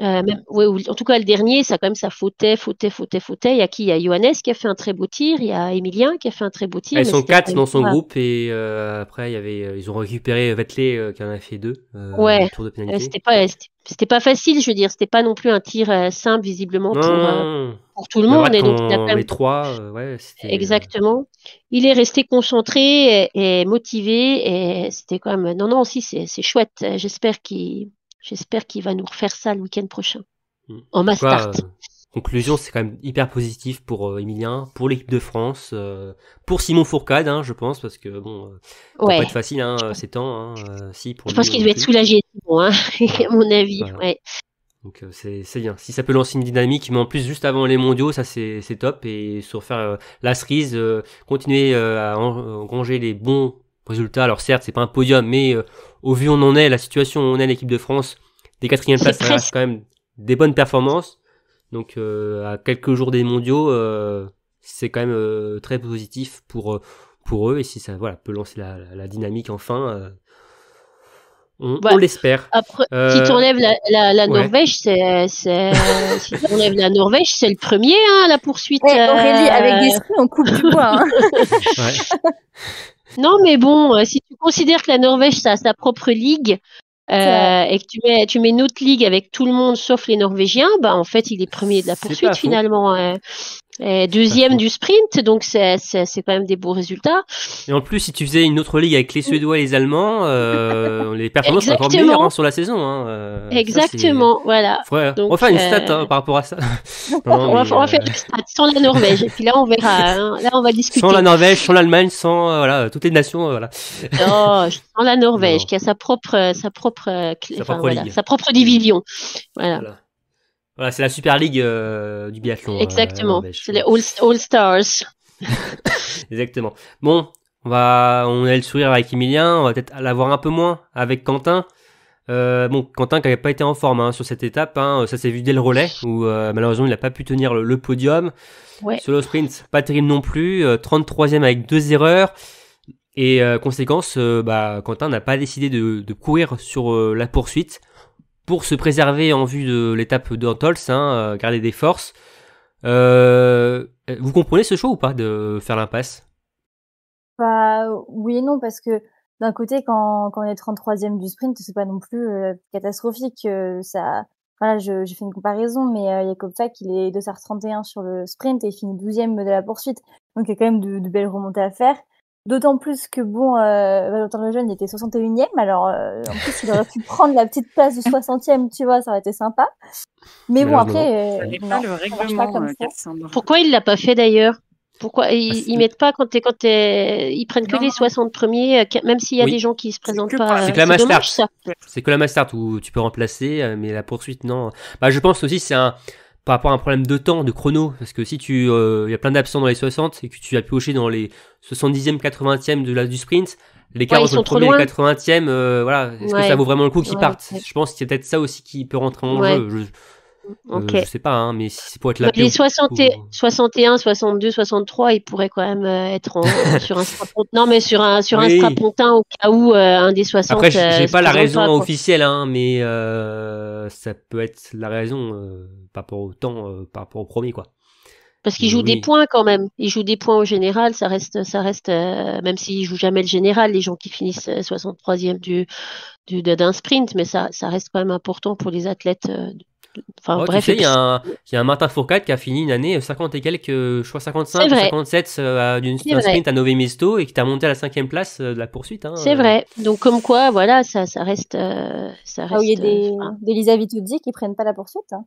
Euh, même, ouais, ou- en tout cas, le dernier, ça quand même, ça fautait, fautait, fautait, fautait. Il y a qui? Il y a Johannes qui a fait un très beau tir. Il y a Emilien qui a fait un très beau tir. Elles mais sont quatre dans son pas- groupe et euh, après il y avait euh, ils ont récupéré Vettelé euh, qui en a fait deux Ouais, tour de. C'était pas, c'était pas facile, je veux dire. C'était pas non plus un tir simple visiblement pour, non, tout le monde. Et donc, il a quand quand même les trois, ouais, Exactement. Il est resté concentré et, et motivé et c'était quand même non non c'est c'est chouette. J'espère qu'il j'espère qu'il va nous refaire ça le week-end prochain Mm. en cas, Mastart. euh, conclusion, c'est quand même hyper positif pour euh, Emilien, pour l'équipe de France, euh, pour Simon Fourcade, hein, je pense, parce que bon, euh, ça va pas être facile hein, ces temps. Hein, si pour Je lui pense qu'il doit être soulagé, bon, hein, à mon avis. Voilà. Ouais. Donc c'est bien. Si ça peut lancer une dynamique, mais en plus juste avant les mondiaux, ça c'est top. Et sur faire euh, la cerise, euh, continuer euh, à en- engranger les bons résultats. Alors certes, c'est pas un podium, mais au vu où on en est, la situation où on est, l'équipe de France, des quatrièmes C'est places, ça reste quand même des bonnes performances. Donc euh, à quelques jours des mondiaux, euh, c'est quand même euh, très positif pour pour eux. Et si ça voilà peut lancer la, la, la dynamique enfin, euh, on, Ouais. on l'espère. Après, Euh, si tu enlèves la, la, la ouais. Norvège, c'est, c'est, si tu enlèves la Norvège, c'est le premier, hein, la poursuite. Eh, Aurélie, euh, avec des skis, on coupe du bois. Hein. Non, mais bon, euh, si tu considères que la Norvège, ça a sa propre ligue, euh, et que tu mets, tu mets une autre ligue avec tout le monde sauf les Norvégiens, bah en fait, il est premier de la poursuite finalement. euh, et deuxième du sprint, donc c'est c'est c'est quand même des beaux résultats. Et en plus, si tu faisais une autre ligue avec les Suédois et les Allemands, euh, les performances seraient encore meilleures hein, sur la saison. Hein. euh, ça, Exactement, voilà. Faudrait Donc, refaire une euh, stat hein, par rapport à ça. Non, on, va, on va euh, faire des stats sans la Norvège, et puis là on verra. hein. Là on va discuter. sans la Norvège, sans l'Allemagne, sans voilà toutes les nations, voilà. Non, sans la Norvège, Non. qui a sa propre, sa propre, Sa propre voilà, sa propre division. Voilà. Voilà, Voilà, c'est la Super Ligue euh, du biathlon. la Exactement. C'est les All, All Stars. Exactement. Bon, on va, on a le sourire avec Emilien, on va peut-être l'avoir un peu moins avec Quentin. Euh, bon, Quentin qui n'avait pas été en forme hein, sur cette étape, hein, ça s'est vu dès le relais où euh, malheureusement il n'a pas pu tenir le, le podium. Ouais. Le sprint, pas terrible non plus, euh, 33e avec deux erreurs. Et conséquence, bah, Quentin n'a pas décidé de, de courir sur la poursuite pour se préserver en vue de l'étape d'Antols, hein, euh, garder des forces. Euh, vous comprenez ce choix ou pas de faire l'impasse? Bah, oui et non, parce que d'un côté, quand, quand on est 33e du sprint, c'est pas non plus euh, catastrophique. euh, ça, voilà, j'ai fait une comparaison, mais euh, Jacob Fack, il est 2h31 sur le sprint et il finit 12e de la poursuite. Donc il y a quand même de, de belles remontées à faire. D'autant plus que bon, euh, Valentin Lejeune était 61e, alors euh, en plus il aurait pu prendre la petite place du 60e, tu vois, ça aurait été sympa. Mais bon après, Ça euh, n'est non, pas le pas règlement, comme euh. Pourquoi il l'a pas fait d'ailleurs? Pourquoi ils, ils mettent pas quand t'es quand t'es ils prennent que Non, les non. 60 premiers, même s'il y a Oui. des gens qui se présentent pas. C'est que la ça. C'est que la mass start où tu peux remplacer, mais la poursuite non. Bah, je pense aussi c'est un par rapport à un problème de temps, de chrono, parce que si tu, il y a plein d'absents dans les 60 et que tu as pioché dans les 70e, 80e de la du sprint, l'écart Ouais, entre le trop premier et loin. le 80e, euh, voilà, est-ce que ça vaut vraiment le coup qu'ils Ouais, partent? Je pense que c'est peut-être ça aussi qui peut rentrer en jeu. Je, euh, Ok. je sais pas, hein, mais si c'est pour être Bah, là. les 60 et- 61, 62, 63, ils pourraient quand même euh, être en, sur un strapontin. Non, mais sur un sur Oui. un strapontin au cas où euh, un des 60. Après, j'ai euh, pas la raison officielle, hein, mais euh, ça peut être la raison euh, par rapport au temps, euh, par rapport au premier, quoi. Parce qu'ils jouent Oui. des points quand même. Ils jouent des points au général. Ça reste, ça reste, euh, même s'ils jouent jamais le général, les gens qui finissent euh, 63e du, d'un sprint, mais ça, ça reste quand même important pour les athlètes. euh, de- Enfin, Oh, bref. tu sais, il y, puis- a un- il y a un Martin Fourcade qui a fini une année euh, 50 et quelques, euh, je crois 55 C'est ou vrai. 57 euh, d'une C'est d'un vrai. sprint à Nové Mesto et qui t'a monté à la cinquième place euh, de la poursuite. Hein, C'est euh. vrai. Donc, comme quoi, voilà, ça, ça reste, euh, ça Ah, il y a des, euh, enfin, des Lisa Vituzzi qui prennent pas la poursuite. hein.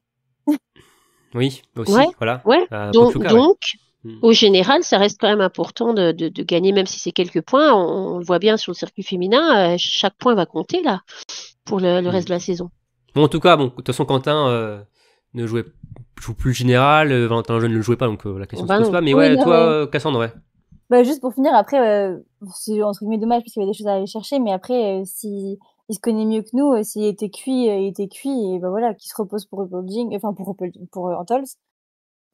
Oui, aussi, Ouais, voilà. ouais. Euh, donc, Pokljuka, ouais. donc, Mm. au général, ça reste quand même important de, de, de gagner, même si c'est quelques points. On, on le voit bien sur le circuit féminin, euh, chaque point va compter là pour le, le Mm. reste de la saison. Bon, en tout cas, bon, de toute façon, Quentin euh, ne jouait, joue plus le général, euh, Valentin Jeune ne le jouait pas, donc euh, la question Bah se pose pas. Mais Oui, ouais, non, toi, ouais. euh, Cassandre, ouais. Bah, juste pour finir, après, c'est entre guillemets dommage parce qu'il y avait des choses à aller chercher, mais après, si il se connaît mieux que nous, s'il était cuit, il était cuit, et bah voilà, qu'il se repose pour Rupolding, enfin pour Rupolding, pour Antols.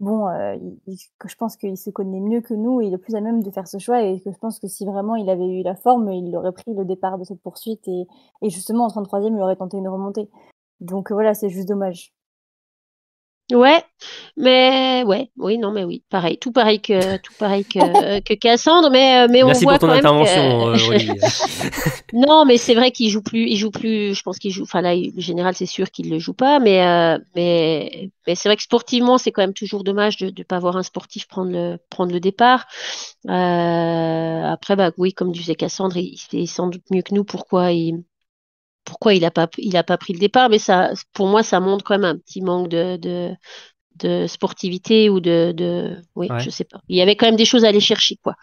Bon, il- il- que je pense qu'il se connaît mieux que nous, et il est plus à même de faire ce choix, et que je pense que si vraiment il avait eu la forme, il aurait pris le départ de cette poursuite, et, et justement en 33e, il aurait tenté une remontée. Donc euh, voilà, c'est juste dommage. Ouais, mais ouais, oui, non, mais oui, pareil, tout pareil que tout pareil que, que Cassandre, mais euh, mais Merci on voit pour ton quand même intervention, que- euh. Non, mais c'est vrai qu'il joue plus, il joue plus. Je pense qu'il joue. Enfin là, il- le général, c'est sûr qu'il le joue pas, mais euh, mais mais c'est vrai que sportivement, c'est quand même toujours dommage de ne pas voir un sportif prendre le prendre le départ. Euh, après, bah oui, comme disait Cassandre, il sait sans doute mieux que nous pourquoi il pourquoi il a pas il a pas pris le départ, mais ça, pour moi, ça montre quand même un petit manque de de de sportivité ou de de oui, Ouais. je sais pas. Il y avait quand même des choses à aller chercher, quoi.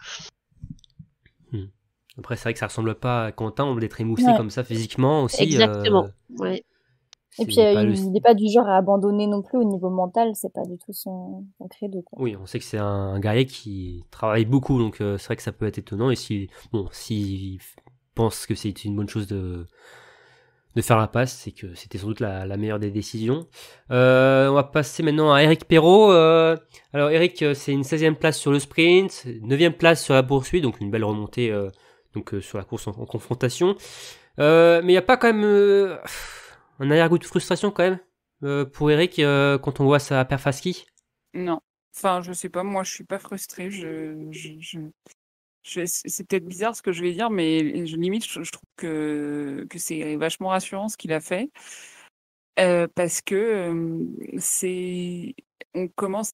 Après, c'est vrai que ça ressemble pas à Quentin d'être émoussé Ouais. comme ça physiquement aussi. Exactement. euh, Ouais. Et puis, euh, le- il n'est pas du genre à abandonner non plus au niveau mental, c'est pas du tout son, son credo, quoi. Oui, on sait que c'est un guerrier qui travaille beaucoup, donc euh, c'est vrai que ça peut être étonnant. Et si, bon, s'il pense que c'est une bonne chose de de faire la passe, c'est que c'était sans doute la, meilleure des décisions. Euh, on va passer maintenant à Eric Perrault. Euh, alors Eric, euh, c'est une 16e place sur le sprint, 9e place sur la poursuite, donc une belle remontée donc sur la course en, confrontation. Mais il n'y a pas quand même un arrière-goût de frustration quand même pour Eric quand on voit sa perf à ski? Non. Enfin, je sais pas, moi je suis pas je- c'est peut-être bizarre ce que je vais dire, mais je, limite, je, trouve que, que c'est vachement rassurant ce qu'il a fait. Euh, parce que c'est, on commence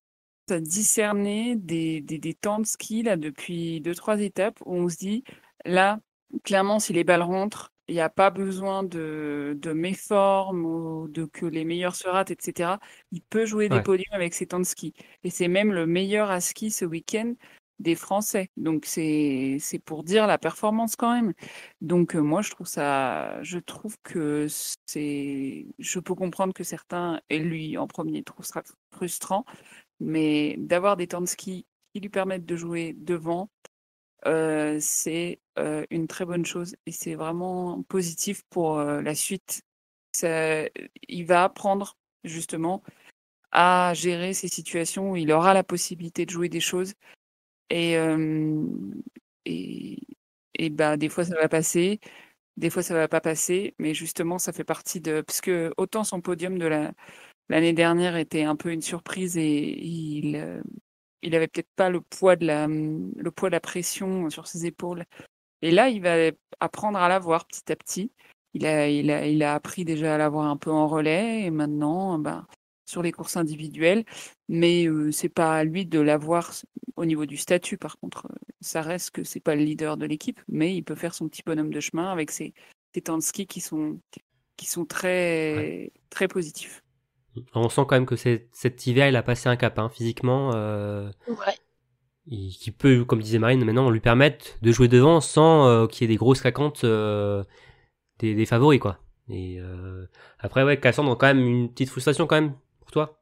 à discerner des, des, des, temps de ski là, depuis deux, trois étapes où on se dit, là, clairement, si les balles rentrent, il n'y a pas besoin de, de méforme ou de que les meilleurs se ratent, etc. Il peut jouer des podiums avec ses temps de ski. Et c'est même le meilleur à ski ce week-end des Français. Donc c'est c'est pour dire la performance quand même. Donc euh, moi je trouve ça je trouve que c'est je peux comprendre que certains et lui en premier trouvent ça frustrant mais d'avoir des temps de ski qui lui permettent de jouer devant euh, c'est euh, une très bonne chose et c'est vraiment positif pour la suite. Il va apprendre justement à gérer ces situations où il aura la possibilité de jouer des choses et, et, bah, des fois, ça va passer, des fois, ça va pas passer, mais justement, ça fait partie de. Parce que autant son podium de la, l'année dernière était un peu une surprise et il, il avait peut-être pas le poids, de la, le poids de la pression sur ses épaules. Et là, il va apprendre à l'avoir petit à petit. Il a, il a, il a appris déjà à l'avoir un peu en relais et maintenant, bah, sur les courses individuelles, mais c'est pas à lui de l'avoir au niveau du statut. Par contre, ça reste que c'est pas le leader de l'équipe, mais il peut faire son petit bonhomme de chemin avec ses, temps de ski qui sont qui sont très très positifs. On sent quand même que cet hiver, il a passé un cap hein, physiquement. Euh, qui peut, comme disait Marine, maintenant lui permettre de jouer devant sans qu'il y ait des grosses craquantes des, des, favoris, quoi. Et après, ouais, Cassandre, quand même une petite frustration quand même toi?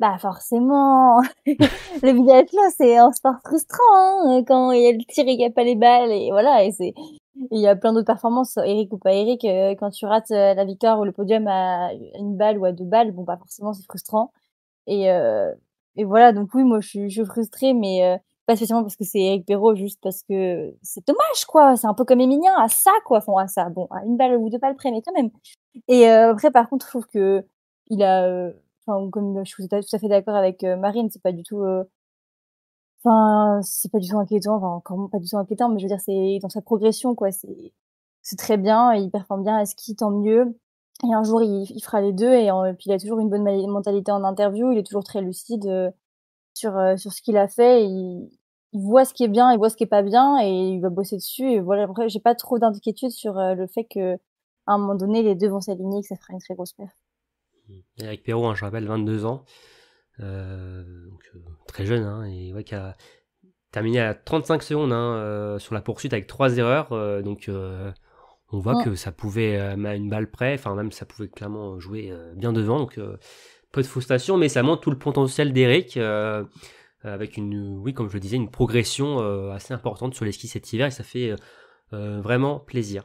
Bah forcément. le biathlon, c'est un sport frustrant hein, quand il y a le tir et qu'il n'y a pas les balles. Et voilà, et c'est... Il y a plein d'autres performances, Eric ou pas Eric, euh, quand tu rates euh, la victoire ou le podium à une balle ou à deux balles, bon bah forcément c'est frustrant. Et, euh, et voilà, donc oui, moi je suis, je frustrée, mais pas spécialement parce que c'est Eric Perrault, juste parce que c'est dommage, quoi. C'est un peu comme Emilien, à ça, quoi. Enfin, à ça, bon, à une balle ou deux balles près, mais quand même. Et après, par contre, je trouve que il a, comme je suis tout à fait d'accord avec euh, Marine c'est pas du tout euh, enfin c'est pas du tout inquiétant enfin pas du tout inquiétant mais je veux dire c'est dans sa progression quoi c'est c'est très bien il performe bien à ski tant mieux. Et un jour il, fera les deux et, puis il a toujours une bonne mentalité en interview il est toujours très lucide euh, sur sur ce qu'il a fait il, voit ce qui est bien il voit ce qui est pas bien et il va bosser dessus et voilà. Après j'ai pas trop d'inquiétude sur le fait que à un moment donné les deux vont s'aligner que ça fera une très grosse perte Eric Perrault, hein, je rappelle, 22 ans. Euh, donc, euh, très jeune, hein, et ouais, qui a terminé à 35 secondes hein, euh, sur la poursuite avec trois erreurs. donc, on voit que ça pouvait, à une balle près, enfin, même ça pouvait clairement jouer bien devant. Donc, peu de frustration, mais ça montre tout le potentiel d'Eric. avec une, oui, comme je le disais, une progression assez importante sur les skis cet hiver et ça fait vraiment plaisir.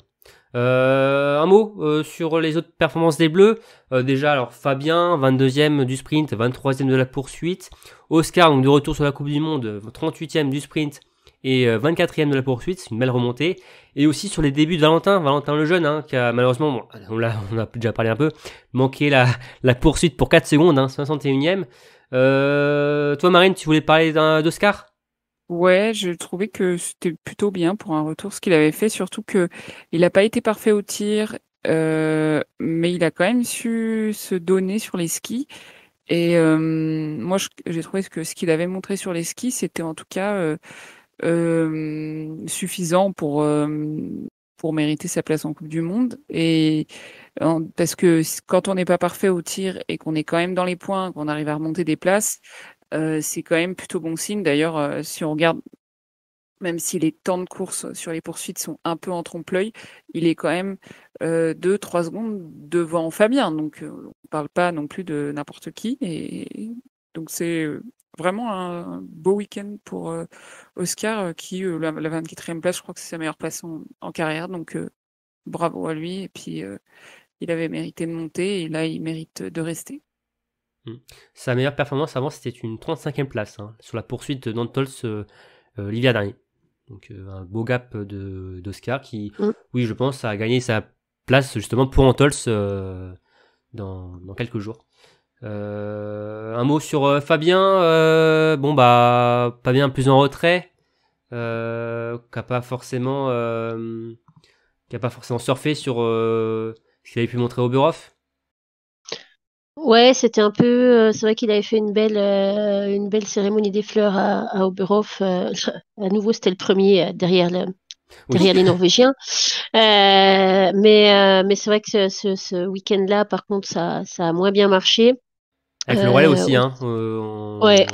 Euh, un mot euh, sur les autres performances des Bleus. Euh, déjà, alors Fabien, 22e du sprint, 23e de la poursuite. Oscar, donc de retour sur la Coupe du Monde, 38e du sprint et 24e de la poursuite. C'est une belle remontée. Et aussi sur les débuts de Valentin, Valentin le jeune, hein, qui a malheureusement, on, l'a, on a déjà parlé un peu, manqué la, la poursuite pour 4 secondes, hein, 61e. toi Marine, tu voulais parler d'Oscar? Ouais, je trouvais que c'était plutôt bien pour un retour ce qu'il avait fait, surtout que il n'a pas été parfait au tir, euh, mais il a quand même su se donner sur les skis. Et euh, moi, j'ai trouvé que ce qu'il avait montré sur les skis, c'était en tout cas euh, euh suffisant pour pour mériter sa place en Coupe du Monde. Et parce que quand on n'est pas parfait au tir et qu'on est quand même dans les points, qu'on arrive à remonter des places, euh, c'est quand même plutôt bon signe. D'ailleurs, euh, si on regarde, même si les temps de course sur les poursuites sont un peu en trompe-l'œil, il est quand même 2-3 euh, secondes devant Fabien. Donc, on ne parle pas non plus de n'importe qui. Et donc, c'est vraiment un beau week-end pour Oscar, qui, la, 24e place, je crois que c'est sa meilleure place en, carrière. Donc, bravo à lui. Et puis, il avait mérité de monter et là, il mérite de rester. Mm. Sa meilleure performance avant, c'était une 35e place hein, sur la poursuite d'Antols euh, euh, l'hiver dernier. Donc euh, un beau gap d'Oscar qui, mm. oui, je pense, a gagné sa place justement pour Antols dans, dans, quelques jours. un mot sur Fabien. bon, bah, Fabien plus en retrait. euh, qui a pas forcément, euh, qui a pas forcément surfé sur euh, ce qu'il avait pu montrer au Burov. Ouais, c'était un peu. euh, c'est vrai qu'il avait fait une belle, euh, une belle cérémonie des fleurs à, à Oberhof. euh, à nouveau, c'était le premier derrière, le, Oui. derrière les Norvégiens. Euh, mais euh, mais c'est vrai que ce, ce, ce week-end-là, par contre, ça, ça a moins bien marché. Avec le relais aussi, hein. euh, on- Ouais.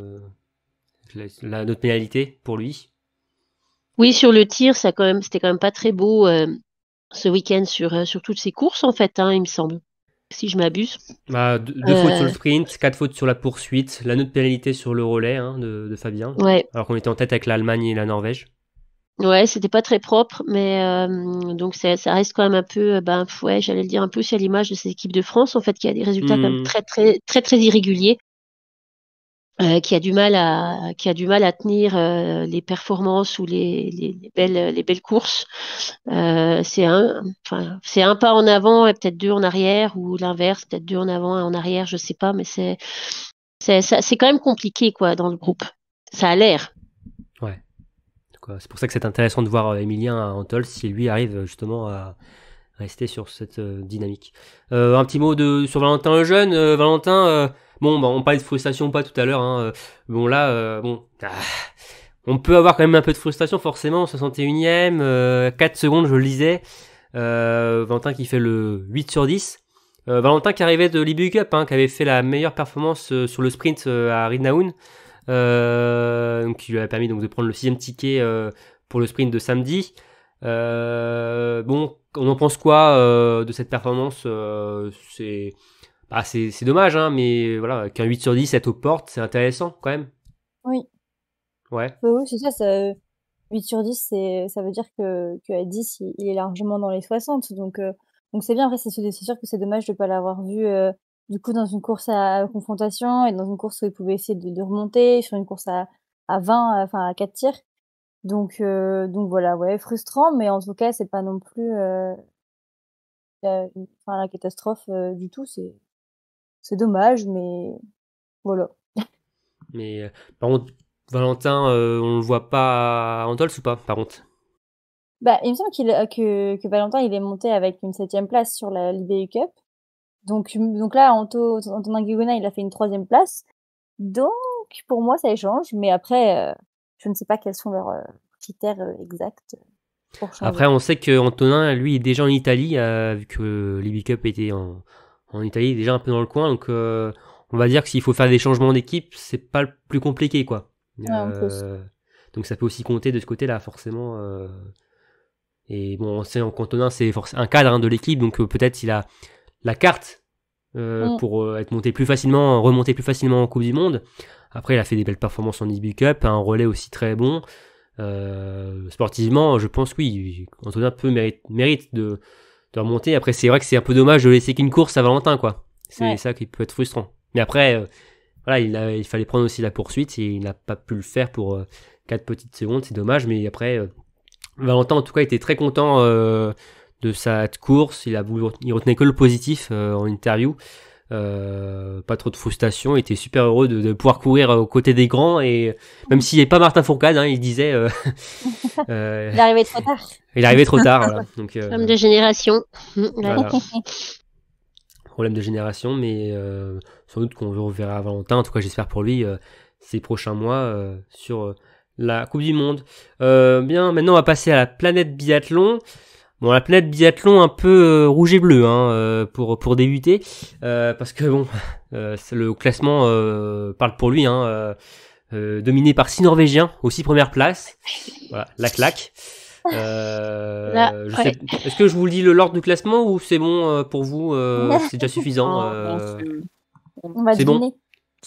la, la- notre pénalité pour lui. Oui, sur le tir, ça quand même, c'était quand même pas très beau euh, ce week-end sur sur toutes ces courses en fait, hein, il me semble, si je m'abuse. Bah, deux, deux Euh. fautes sur le sprint, quatre fautes sur la poursuite, la note pénalité sur le relais hein, de, de Fabien. Ouais, Alors qu'on était en tête avec l'Allemagne et la Norvège. ouais, c'était pas très propre, mais euh, donc ça, ça reste quand même un peu, euh, ben ouais, j'allais le dire un peu aussi à l'image de cette équipe de France en fait, qui a des résultats quand Hmm. même très très très très irréguliers. Euh, qui a du mal à qui a du mal à tenir euh, les performances ou les, les, les belles les belles courses. Euh, c'est un enfin c'est un pas en avant et peut-être deux en arrière ou l'inverse, peut-être deux en avant et en arrière, je sais pas, mais c'est c'est c'est quand même compliqué quoi dans le groupe. Ça a l'air. Quoi. C'est pour ça que c'est intéressant de voir Emilien Antol si lui arrive justement à rester sur cette dynamique. Un petit mot de sur Valentin Lejeune. Valentin, bon, bah, on parlait de frustration pas tout à l'heure. Hein. euh, Bon là, euh, bon, ah, on peut avoir quand même un peu de frustration forcément. 61e, euh, 4 secondes, je le lisais. Euh, Valentin qui fait le 8 sur 10. Euh, Valentin qui arrivait de l'IBU Cup, hein, qui avait fait la meilleure performance euh, sur le sprint euh, à Ridnaun, euh, qui lui a permis donc de prendre le sixième ticket euh, pour le sprint de samedi. Euh, bon, on en pense quoi euh, de cette performance Euh, C'est bah, c'est c'est dommage, hein, mais voilà, qu'un 8 sur 10 être aux portes, c'est intéressant quand même. Oui. Ouais. Bah oui, c'est ça, ça, 8 sur 10, c'est, ça veut dire que, que à 10, il, il est largement dans les 60. Donc, euh, donc c'est bien. Après, c'est sûr c'est sûr que c'est dommage de pas l'avoir vu, euh, du coup, dans une course à confrontation et dans une course où il pouvait essayer de, de remonter, sur une course à, à 20, enfin, à 4 tirs. Donc, euh, donc voilà, ouais, frustrant, mais en tout cas, c'est pas non plus, euh, la, enfin, la catastrophe, euh, du tout. C'est, c'est dommage, mais voilà. Mais euh, par contre, Valentin, euh, on le voit pas à Antols ou pas, par contre? Bah, il me semble qu'il, que, que Valentin, il est monté avec une septième place sur la l'IBU Cup. Donc, donc là, Anto, Antonin Guigona, il a fait une troisième place. Donc, pour moi, ça échange. Mais après, euh, je ne sais pas quels sont leurs critères exacts pour changer. Après, on sait que Antonin, lui, est déjà en Italie, euh, vu que l'IBI Cup était en, en Italie, déjà un peu dans le coin. Donc, euh, on va dire que s'il faut faire des changements d'équipe, c'est pas le plus compliqué, quoi. en plus. Euh, donc, ça peut aussi compter de ce côté-là, forcément. euh. Et bon, on sait qu'Antonin, c'est forc- un cadre hein, de l'équipe, donc peut-être il a la carte Mm. pour être monté plus facilement, remonter plus facilement en Coupe du Monde. Après, il a fait des belles performances en IBU Cup, un relais aussi très bon. Euh, sportivement, je pense que oui, Antonin peut mérite, mérite de, de remonter. Après, c'est vrai que c'est un peu dommage de laisser qu'une course à Valentin, quoi. C'est Ouais. ça qui peut être frustrant. Mais après, euh, voilà, il, a, il fallait prendre aussi la poursuite et il n'a pas pu le faire pour euh, 4 petites secondes. C'est dommage, mais après, euh, Valentin, en tout cas, était très content euh, de sa course. Il a voulu, il retenait que le positif euh, en interview. Euh, pas trop de frustration, il était super heureux de, de pouvoir courir aux côtés des grands et même s'il n'est pas Martin Fourcade, hein, il disait euh, euh, Il est arrivé trop tard. il est arrivé trop tard. voilà. Donc, euh, Homme de génération. Voilà. Problème de génération, mais euh, sans doute qu'on le reverra à Valentin. En tout cas, j'espère pour lui euh, ces prochains mois euh, sur euh, la Coupe du Monde. Euh, bien, maintenant on va passer à la planète biathlon. Bon, la planète biathlon un peu euh, rouge et bleu hein, euh, pour pour débuter, euh, parce que bon, euh, c'est le classement euh, parle pour lui. Hein, euh, euh, dominé par six Norvégiens aux six premières places. Voilà, la claque. Euh, Là, je ouais. sais- Est-ce que je vous lis le l'ordre du classement ou c'est bon euh, pour vous euh, C'est déjà suffisant. Euh, On va C'est bon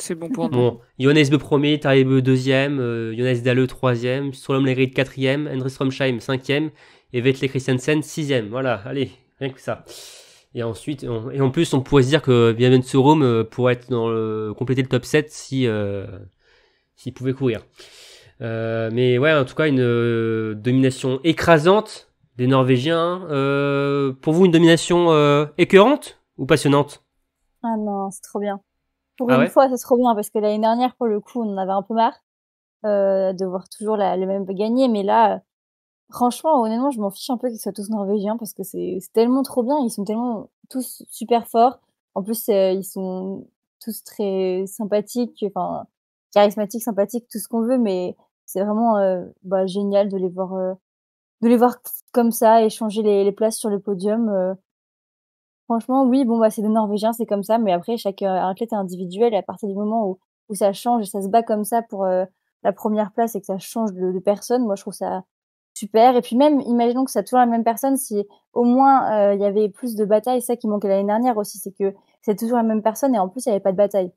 c'est bon pour nous. Bon, Johannes Beu premier, Tarjei deuxième, euh, Jonas Dalle troisième, Solom Legrid quatrième, André Stromsheim cinquième et Vetle Christensen sixième. Voilà, allez, rien que ça. Et ensuite, on- et en plus, on pourrait se dire que Biamen Sorum euh, pourrait être dans le, compléter le top 7 si, euh, s'il pouvait courir. Euh, mais ouais, en tout cas, une euh, domination écrasante des Norvégiens. Pour vous, une domination écœurante ou passionnante? Ah non, c'est trop bien. Pour Ah une ouais? fois, c'est trop bien parce que l'année dernière, pour le coup, on en avait un peu marre. de voir toujours la, le même gagner. Mais là, franchement, honnêtement, je m'en fiche un peu qu'ils soient tous norvégiens parce que c'est tellement trop bien. Ils sont tellement tous super forts. En plus, euh, ils sont tous très sympathiques, enfin charismatiques, sympathiques, tout ce qu'on veut. Mais c'est vraiment euh, bah, génial de les voir, euh, de les voir comme ça, échanger les, les places sur le podium. Franchement, oui, bon, bah, c'est des Norvégiens, c'est comme ça, mais après, chaque athlète est individuel, et à partir du moment où, où ça change et ça se bat comme ça pour la première place et que ça change de, de personne, moi, je trouve ça super. Et puis même, imaginons que ça toujours la même personne, si au moins euh, il y avait plus de batailles, ça qui manquait l'année dernière aussi, c'est que c'est toujours la même personne et en plus, il n'y avait pas de bataille.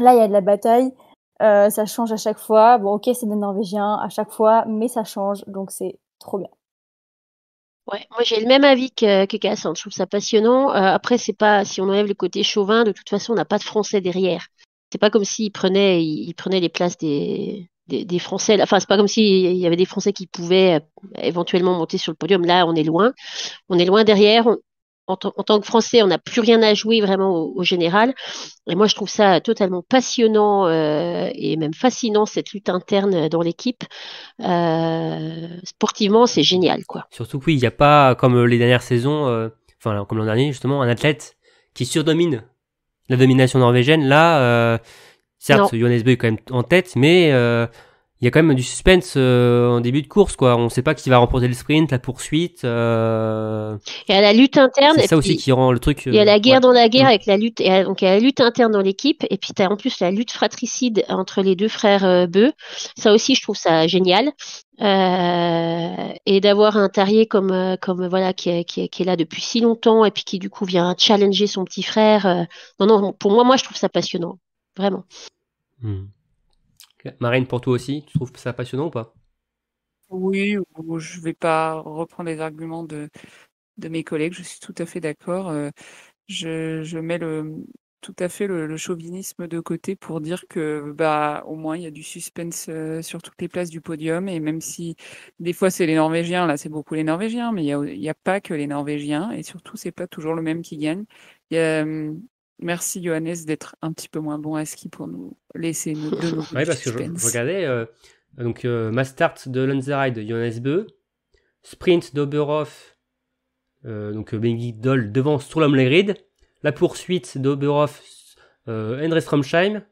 Là, il y a de la bataille, euh, ça change à chaque fois. Bon, ok, c'est des Norvégiens à chaque fois, mais ça change, donc c'est trop bien. Ouais, moi j'ai le même avis que, Cassandre. Je trouve ça passionnant. Euh, après, c'est pas si on enlève le côté chauvin, de toute façon, on n'a pas de Français derrière. C'est pas comme s'ils prenaient, ils prenaient les places des, des, Français. Enfin, c'est pas comme s'il y avait des Français qui pouvaient euh, éventuellement monter sur le podium. Là, on est loin. On est loin derrière. En, tant- que Français, on n'a plus rien à jouer vraiment au, général. Et moi, je trouve ça totalement passionnant euh, et même fascinant cette lutte interne dans l'équipe. Euh, sportivement, c'est génial, quoi. Surtout que oui, il n'y a pas, comme les dernières saisons, enfin comme l'an dernier justement, un athlète qui surdomine la domination norvégienne. Là, certes, Johannes Bö est quand même en tête, mais euh, il y a quand même du suspense euh, en début de course. quoi. On ne sait pas qui va remporter le sprint, la poursuite. euh, Et à la lutte interne, c'est ça aussi qui rend le truc... Il y a la guerre ouais. dans la guerre Mm. avec la lutte, et donc il y a la lutte interne dans l'équipe, et puis tu as en plus la lutte fratricide entre les deux frères Beu. Ça aussi, je trouve ça génial. Euh, et d'avoir un Tarier comme, comme voilà, qui est, qui, est, qui est là depuis si longtemps, et puis qui du coup vient challenger son petit frère. euh, non, non, pour moi, moi, je trouve ça passionnant. Vraiment. Hmm. Marine, pour toi aussi, tu trouves ça passionnant ou pas? Oui, ou- je vais pas reprendre les arguments de, de mes collègues, je suis tout à fait d'accord. euh, je, je mets le, tout à fait le, le chauvinisme de côté pour dire que bah au moins il y a du suspense euh, sur toutes les places du podium et même si des fois c'est les Norvégiens, là c'est beaucoup les Norvégiens, mais il y a, il y a pas que les Norvégiens et surtout c'est pas toujours le même qui gagne. Il y a, hum, merci Johannes d'être un petit peu moins bon à ski pour nous laisser nous, de nouveau Oui, parce que je, je regardais, euh, donc euh, ma start de Lanzerheide, Johannes Bö, sprint d'Oberhof, euh, donc euh, Benedikt Doll devant Sturlam Legrid, la poursuite d'Oberhof, euh, Endre Stromsheim,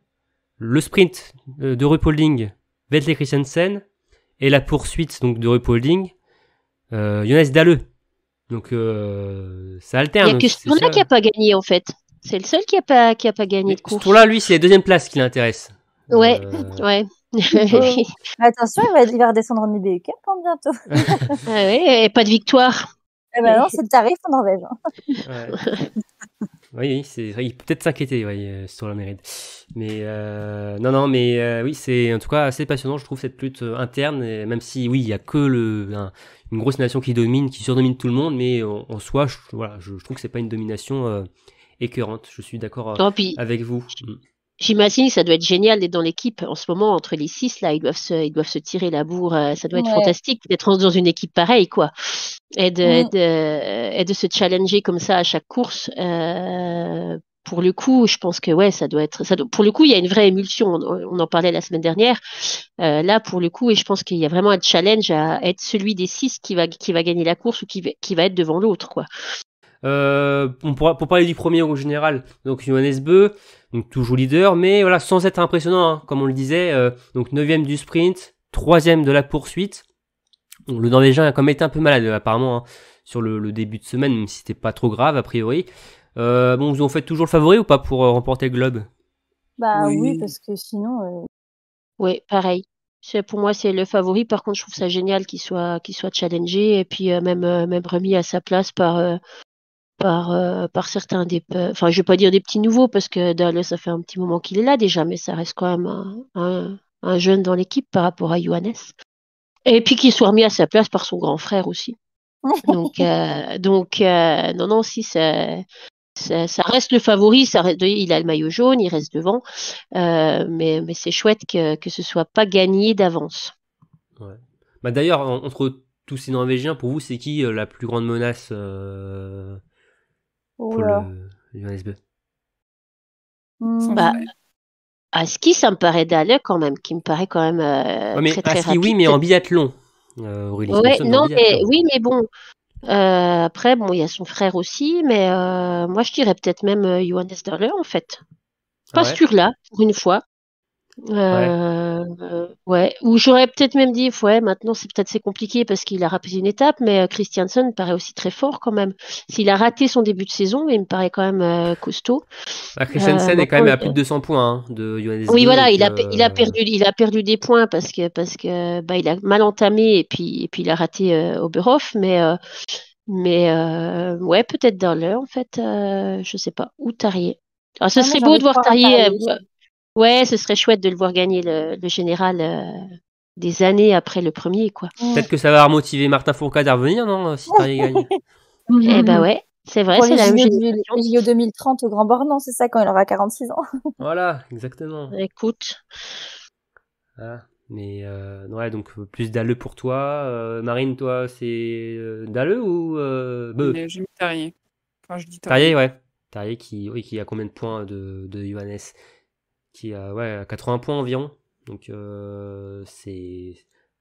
le sprint euh, de Rupolding, Vetle Christensen, et la poursuite donc de Rupolding, euh, Jonas Dalle. Donc euh, ça Il alterne. n'y a que ça. qui n'a pas gagné, en fait. C'est le seul qui n'a pas, qui a pas gagné Mais de ce course. tour-là, lui, c'est la deuxième place qui l'intéresse. Ouais, Euh, ouais. Oh. Attention, il va, il va redescendre en IBU Cup hein, bientôt. Ah ouais, et pas de victoire. Eh ben non, c'est le tarif en Norvège. hein. Ouais. oui, c'est il peut peut-être s'inquiéter oui, euh, sur la mérite. Mais euh, non, non, mais euh, oui, c'est en tout cas assez passionnant, je trouve, cette lutte euh, interne, et même si, oui, il y a que le, un- une grosse nation qui domine, qui surdomine tout le monde, mais en, en soi, je, voilà, je, je trouve que c'est pas une domination euh, écœurante. Je suis d'accord euh, avec vous. Mm. J'imagine que ça doit être génial d'être dans l'équipe en ce moment entre les six là, ils doivent se, ils doivent se tirer la bourre. euh, Ça doit être Ouais. fantastique d'être dans une équipe pareille quoi, et de, Mm. et de, et de se challenger comme ça à chaque course. Euh, pour le coup, je pense que ouais, ça doit être, ça doit- pour le coup, il y a une vraie émulsion. On, on en parlait la semaine dernière. Euh, là, pour le coup, et je pense qu'il y a vraiment un challenge à être celui des six qui va, qui va gagner la course ou qui va, qui va être devant l'autre quoi. Euh, on pourra- pour parler du premier au général, donc Johannes Bö, donc toujours leader, mais voilà, sans être impressionnant, hein, comme on le disait, euh, donc 9 du sprint, 3 de la poursuite. Bon, le Norvégien a quand même été un peu malade apparemment hein, sur le, le début de semaine, même si c'était pas trop grave a priori. Euh, bon, vous en faites toujours le favori ou pas pour euh, remporter le globe? Bah oui, Oui. parce que sinon, euh, Oui, pareil. C'est pour moi c'est le favori. Par contre, je trouve ça génial qu'il soit qu'il soit challengé et puis euh, même euh, même remis à sa place par euh, par euh, par certains des enfin je vais pas dire des petits nouveaux parce que Dalle ça fait un petit moment qu'il est là déjà, mais ça reste quand même un un, un jeune dans l'équipe par rapport à Johannes. Et puis qu'il soit remis à sa place par son grand frère aussi. Donc euh, donc euh, non non si ça ça, ça reste le favori, ça reste- il a le maillot jaune, il reste devant, euh, mais, mais c'est chouette que, que ce soit pas gagné d'avance. Bah d'ailleurs, en- entre tous ces Norvégiens, pour vous, c'est qui euh, la plus grande menace euh, pour oula. le Hmm, Sans Bah. À ski, ça me paraît d'aller quand même, qui me paraît quand même euh, Ouais, mais très à très ski, rapide. oui, mais en biathlon. Euh, Ouais, non, mais biathlon. oui, mais bon. Euh, après, bon, il y a son frère aussi, mais euh, moi, je dirais peut-être même euh, Johannes Dahle, en fait. Pas Ah ouais sûr là, pour une fois. Euh, euh, ouais. Ou j'aurais peut-être même dit, ouais, maintenant c'est peut-être c'est compliqué parce qu'il a raté une étape, mais euh, Christiansen me paraît aussi très fort quand même. S'il a raté son début de saison, il me paraît quand même euh, costaud. Ah, Christensen Euh, est quand même à plus de 200 points hein, de Johannes Oui, voilà, il a, euh, il a perdu, il a perdu des points parce que parce que bah, il a mal entamé et puis et puis il a raté euh, Oberhof, mais euh, mais euh, ouais, peut-être dans l'heure en fait, euh, je sais pas, ou Tarier. Alors, ce Ouais, moi, serait beau de voir Tarier. Euh, ouais, ce serait chouette de le voir gagner le, le général euh, des années après le premier, quoi. Peut-être que ça va remotiver Martin Fourcade à revenir, non Si Tarier gagne. Eh ben ouais, c'est vrai, c'est la même les JO 2030 au Grand Bornand, c'est ça, quand il aura 46 ans. Voilà, exactement. Écoute, Voilà. Mais euh, ouais, donc euh, plus Dalleux pour toi. Euh, Marine, toi, c'est euh, Dalleux ou euh, Mais J'ai mis Tarier. Enfin, je dis Tarier, ouais. Tarier qui, oui, qui a combien de points de, de Johannes? Qui a ouais, 80 points environ. Donc euh, c'est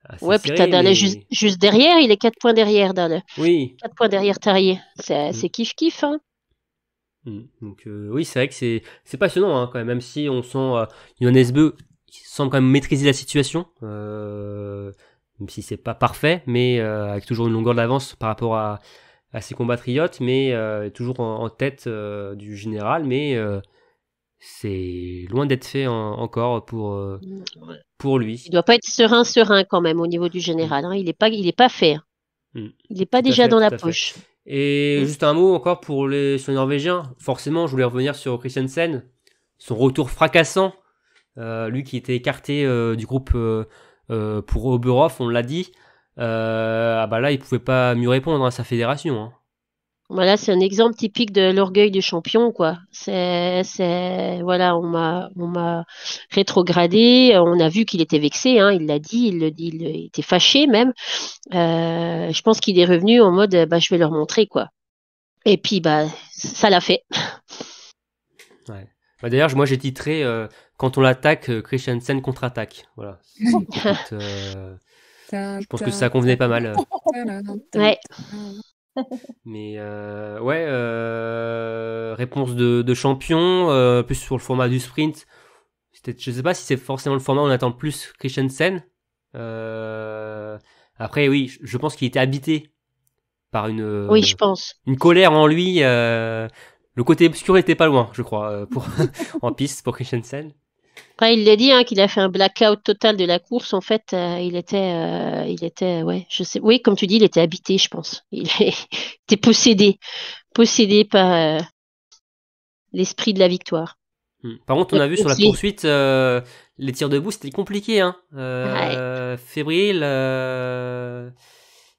assez ouais, puis t'as Dalle mais- juste, juste derrière, il est 4 points derrière, Dalle. Oui. 4 points derrière Tarier. C'est Mm. c'est kiff-kiff, hein. Mm. Donc euh, oui, c'est vrai que c'est passionnant hein, quand même, même si on sent euh, Johannes Bö qui semble quand même maîtriser la situation, euh, même si c'est pas parfait, mais avec toujours une longueur d'avance par rapport à, à ses compatriotes, mais toujours en, en tête du général, mais c'est loin d'être fait en- encore pour euh, pour lui. Il doit pas être serein, serein quand même au niveau du général. Hein. Il est pas, il est pas fait. hein. Mm. Il est pas Tout déjà fait, dans la fait. poche. Et Mm. juste un mot encore pour les, sur les Norvégiens. Forcément, je voulais revenir sur Christiansen. Son retour fracassant. Euh, lui qui était écarté euh, du groupe pour Oberhof, on l'a dit. Ah bah là, il pouvait pas mieux répondre à sa fédération. hein. Voilà, c'est un exemple typique de l'orgueil du champion, quoi. C'est, c'est, voilà, on m'a, on m'a rétrogradé. On a vu qu'il était vexé, hein. Il l'a dit, il le dit, il était fâché même. Euh, je pense qu'il est revenu en mode, bah, je vais leur montrer, quoi. Et puis, bah, ça l'a fait. Bah, D'ailleurs, moi j'ai titré euh, Quand on l'attaque, euh, Christiansen contre-attaque. Voilà. Euh, je pense que ça convenait pas mal. Ouais. Mais euh, ouais, euh, réponse de, de champion, euh, plus sur le format du sprint. Je sais pas si c'est forcément le format où on attend le plus Christensen. Après, oui, je- pense qu'il était habité par une, Oui, je pense. une colère en lui. le côté obscur était pas loin, je crois, pour, en piste pour Christensen. Après, il l'a dit, hein, qu'il a fait un blackout total de la course. En fait, euh, il était, euh, il était, ouais, je sais, oui, comme tu dis, il était habité, je pense. Il était possédé, possédé par euh, l'esprit de la victoire. Hmm. Par contre, on a vu sur la poursuite, euh, les tirs debout, c'était compliqué. Hein. Euh, Fébrile, euh,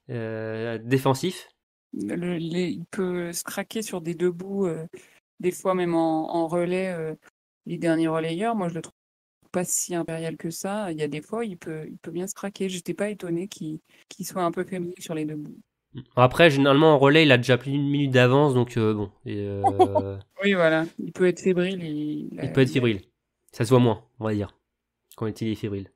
euh, défensif. Le- les- il peut se craquer sur des debout, euh, des fois même en, en relais, euh, les derniers relayeurs. Moi, je le trouve pas si impérial que ça. Il y a des fois, il peut, il peut bien se craquer. J'étais pas étonnée qu'il soit un peu fébrile sur les debout. Après, généralement, en relais, il a déjà plus d'une minute d'avance, donc euh, bon, et, euh, Oui, voilà. Il peut être fébrile. Il, il peut être fébrile. Ça se voit moins, on va dire, quand il est fébrile.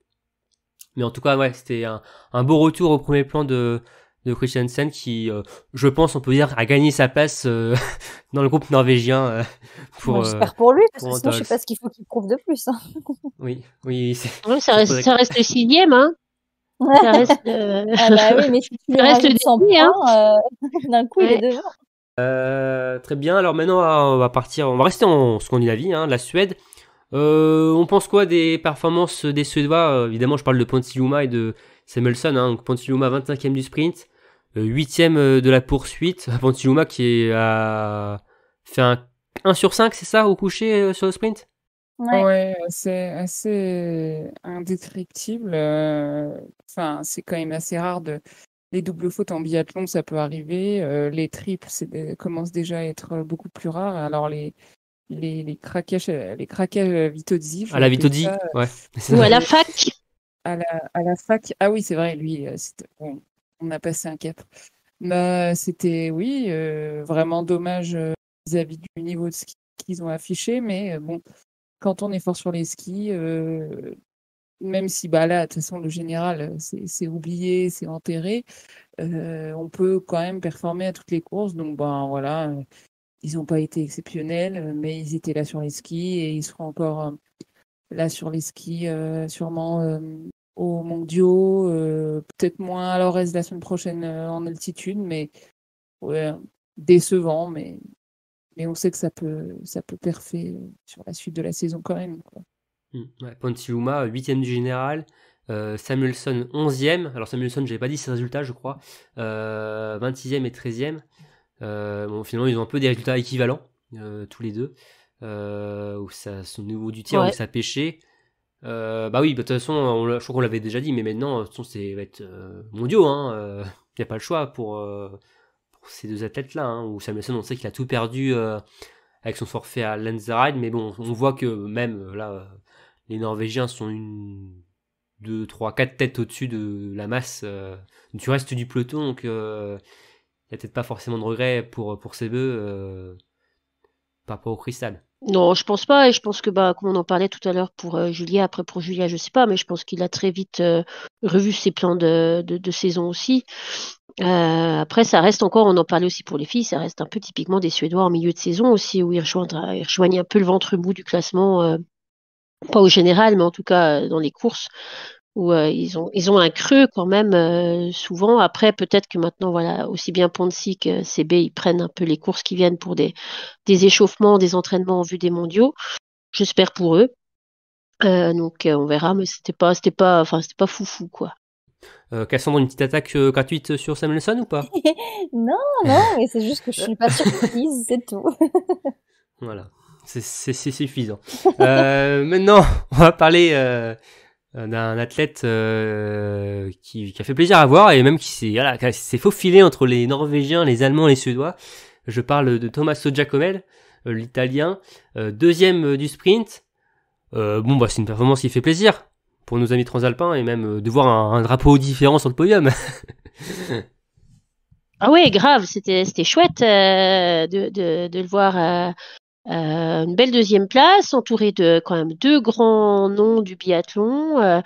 Mais en tout cas, ouais, c'était un, un beau retour au premier plan de, de Christiansen qui, euh, je pense, on peut dire, a gagné sa place euh, dans le groupe norvégien. euh, pour, Moi, euh, J'espère pour lui, parce pour que sinon, je sais pas ce qu'il faut qu'il prouve de plus. hein. oui, oui, ça reste, ça le sixième, hein. Ça reste. euh, Ah bah oui, mais si tu lui reste le rajoutes 100 début, hein. d'un coup, il est devant. Euh, très bien. Alors maintenant, on va partir. On va rester en Scandinavie, hein, la Suède. Euh, on pense quoi des performances des Suédois? Évidemment, je parle de Ponsiluma et de Samuelsson. Hein. Donc Ponsiluma 25e du sprint, 8e euh, de la poursuite. Ponsiluma qui a fait un 1 sur 5, c'est ça, au coucher euh, sur le sprint? Ouais. Ouais, c'est assez indescriptible. euh, Enfin, c'est quand même assez rare de. Les doubles fautes en biathlon, ça peut arriver. euh, les triples, c'est commencent déjà à être beaucoup plus rares. Alors les les les craquages, les craquages à Vitozzi, À la ça, Ouais. Ou à la fac. à la à la fac. Ah oui, c'est vrai, lui, c'était- bon, on a passé un cap. Bah, c'était oui, euh, vraiment dommage euh, vis-à-vis du niveau de ce qu'ils ont affiché, mais euh, bon, quand on est fort sur les skis, même si bah là, de toute façon, le général, c'est oublié, c'est enterré, on peut quand même performer à toutes les courses. Donc, ben voilà, ils n'ont pas été exceptionnels, mais ils étaient là sur les skis et ils seront encore là sur les skis, sûrement aux mondiaux, peut-être moins à l'Orez la semaine prochaine en altitude, mais ouais, décevant, mais, mais on sait que ça peut, ça peut perfer sur la suite de la saison quand même. Quoi. Mmh, ouais, 8ème du général. Euh, Samuelson 11ème. Alors Samuelson, j'avais pas dit ses résultats, je crois. 26e euh, et 13e. Euh, bon, finalement, ils ont un peu des résultats équivalents, tous les deux. où ça, son niveau du tir, où ça pêchait. Bah oui, bah, de toute façon, je crois qu'on l'avait déjà dit, mais maintenant, de toute façon, c'est va être mondiaux. Il hein, n'y a pas le choix pour, ces deux athlètes-là. Hein, où Samuelson, on sait qu'il a tout perdu avec son forfait à Lenzerheide, mais bon, on voit que même là, les Norvégiens sont une, deux, trois, quatre têtes au-dessus de la masse euh, du reste du peloton, donc il euh, n'y a peut-être pas forcément de regrets pour, pour ces bœufs euh, par rapport au cristal. Non, je pense pas, et je pense que, bah, comme on en parlait tout à l'heure pour Julia, après pour Julia, je sais pas, mais je pense qu'il a très vite revu ses plans de, saison aussi. après, ça reste encore, on en parlait aussi pour les filles, ça reste un peu typiquement des Suédois en milieu de saison aussi, où ils rejoignent, un peu le ventre mou du classement pas au général, mais en tout cas euh, dans les courses où euh, ils ont ils ont un creux quand même euh, souvent. Après, peut-être que maintenant, voilà, aussi bien Ponzi que CB, ils prennent un peu les courses qui viennent pour des des échauffements, des entraînements en vue des mondiaux. J'espère pour eux. donc on verra, mais c'était pas c'était pas enfin c'était pas foufou quoi. Cassandre, une petite attaque gratuite sur Samuelson ou pas? Non, non, mais c'est juste que je suis pas surprise, c'est tout. voilà. C'est suffisant. euh, maintenant, on va parler euh, d'un athlète euh, qui, qui, a fait plaisir à voir et même qui s'est voilà, faufilé entre les Norvégiens, les Allemands les Suédois. Je parle de Tommaso Giacomel, euh, l'Italien, euh, deuxième du sprint. bon, bah, c'est une performance qui fait plaisir pour nos amis transalpins et même de voir un, drapeau différent sur le podium. Ah ouais, grave, c'était chouette de, de le voir euh, une belle deuxième place, entourée de quand même deux grands noms du biathlon. Euh,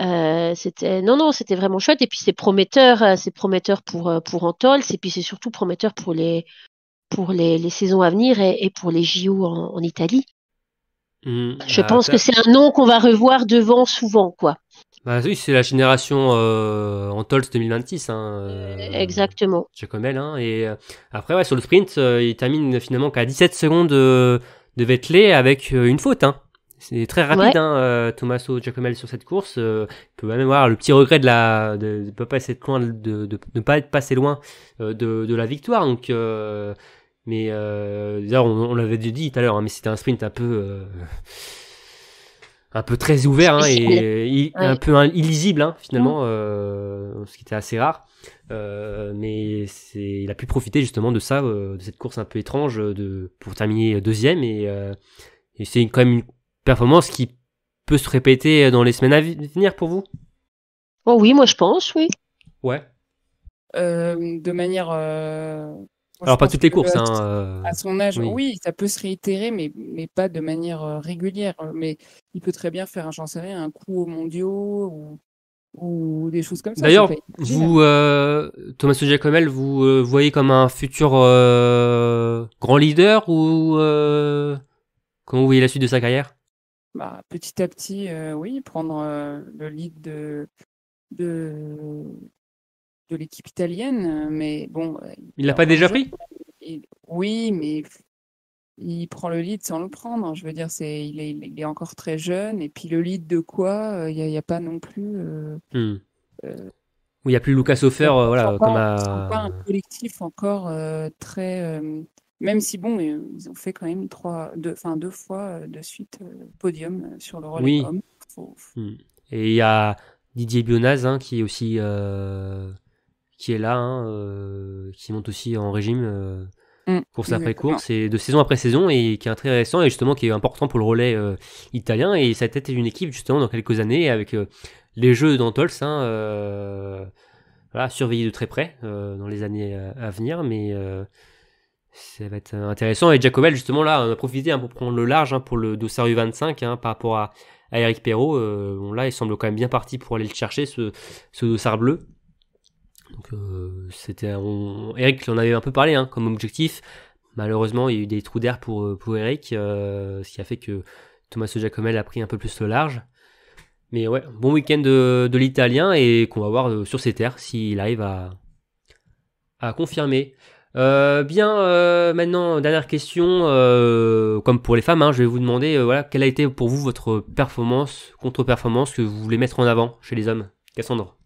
euh, c'était non non c'était vraiment chouette et puis c'est prometteur c'est prometteur pour pour Antols et puis c'est surtout prometteur pour les pour les, les saisons à venir et, et pour les JO en, en Italie. Mmh, Je bah, pense que c'est un nom qu'on va revoir devant souvent quoi. Bah oui, c'est la génération euh, Antols 2026. Hein, euh, Exactement. Jacomel. Hein, et euh, après, ouais, sur le sprint, euh, il termine finalement qu'à 17 secondes de, Vettel avec une faute. Hein. C'est très rapide, hein, Tommaso Giacomel sur cette course. il peut même avoir le petit regret de la de, de, pas loin de, de, de, ne pas être passé loin de, de la victoire. Donc, mais d'ailleurs, on, on l'avait dit tout à l'heure, hein, mais c'était un sprint un peu un peu très ouvert hein, et, un peu illisible hein, finalement, euh, ce qui était assez rare. Euh, mais il a pu profiter justement de ça, euh, de cette course un peu étrange, de pour terminer deuxième et, et c'est quand même une performance qui peut se répéter dans les semaines à venir pour vous? Oh oui, moi je pense, oui. Ouais. de manière alors pas toutes les courses. Hein, euh, à son âge, oui. ça peut se réitérer, mais, mais pas de manière euh, régulière. Mais il peut très bien faire, j'en sais rien, un coup aux mondiaux ou, ou des choses comme ça. D'ailleurs, vous, euh, Thomas Giacomel, vous euh, voyez comme un futur grand leader ou comment vous voyez la suite de sa carrière? Bah, Petit à petit, oui, prendre le lead de, de, de l'équipe italienne, mais bon. Euh, il l'a pas déjà pris? Oui, mais il prend le lead sans le prendre. Je veux dire, c'est il est, il est encore très jeune, et puis le lead de quoi? Il euh, n'y a, pas non plus. Euh, hmm. il n'y a plus Lucas Hofer, voilà, comme à... pas un collectif encore très. même si bon, ils ont fait quand même trois, deux, enfin deux fois de suite podium sur le relais oui. Hmm. Et il y a Didier Bionaz hein, qui est aussi qui est là, hein, euh, qui monte aussi en régime euh, mm, course après course et de saison après saison et qui est intéressant et justement qui est important pour le relais euh, italien et ça a été une équipe justement dans quelques années avec les jeux d'Antols hein, voilà, surveillés de très près dans les années à venir mais ça va être intéressant. Et Jacobel, justement, là, on a profité hein, pour prendre le large pour le dossard U25 hein, par rapport à, à Eric Perrault. Euh, bon, là, il semble quand même bien parti pour aller le chercher, ce, ce dossard bleu. Donc, euh, c'était, on... Eric en avait un peu parlé hein, comme objectif. Malheureusement, il y a eu des trous d'air pour, pour Eric, euh, ce qui a fait que Thomas Jacomel a pris un peu plus le large. Mais ouais, bon week-end de, l'italien et qu'on va voir euh, sur ses terres s'il arrive à, confirmer. Euh, bien, euh, maintenant, dernière question, euh, comme pour les femmes, hein, je vais vous demander, euh, voilà, quelle a été pour vous votre performance, contre-performance que vous voulez mettre en avant chez les hommes? Cassandre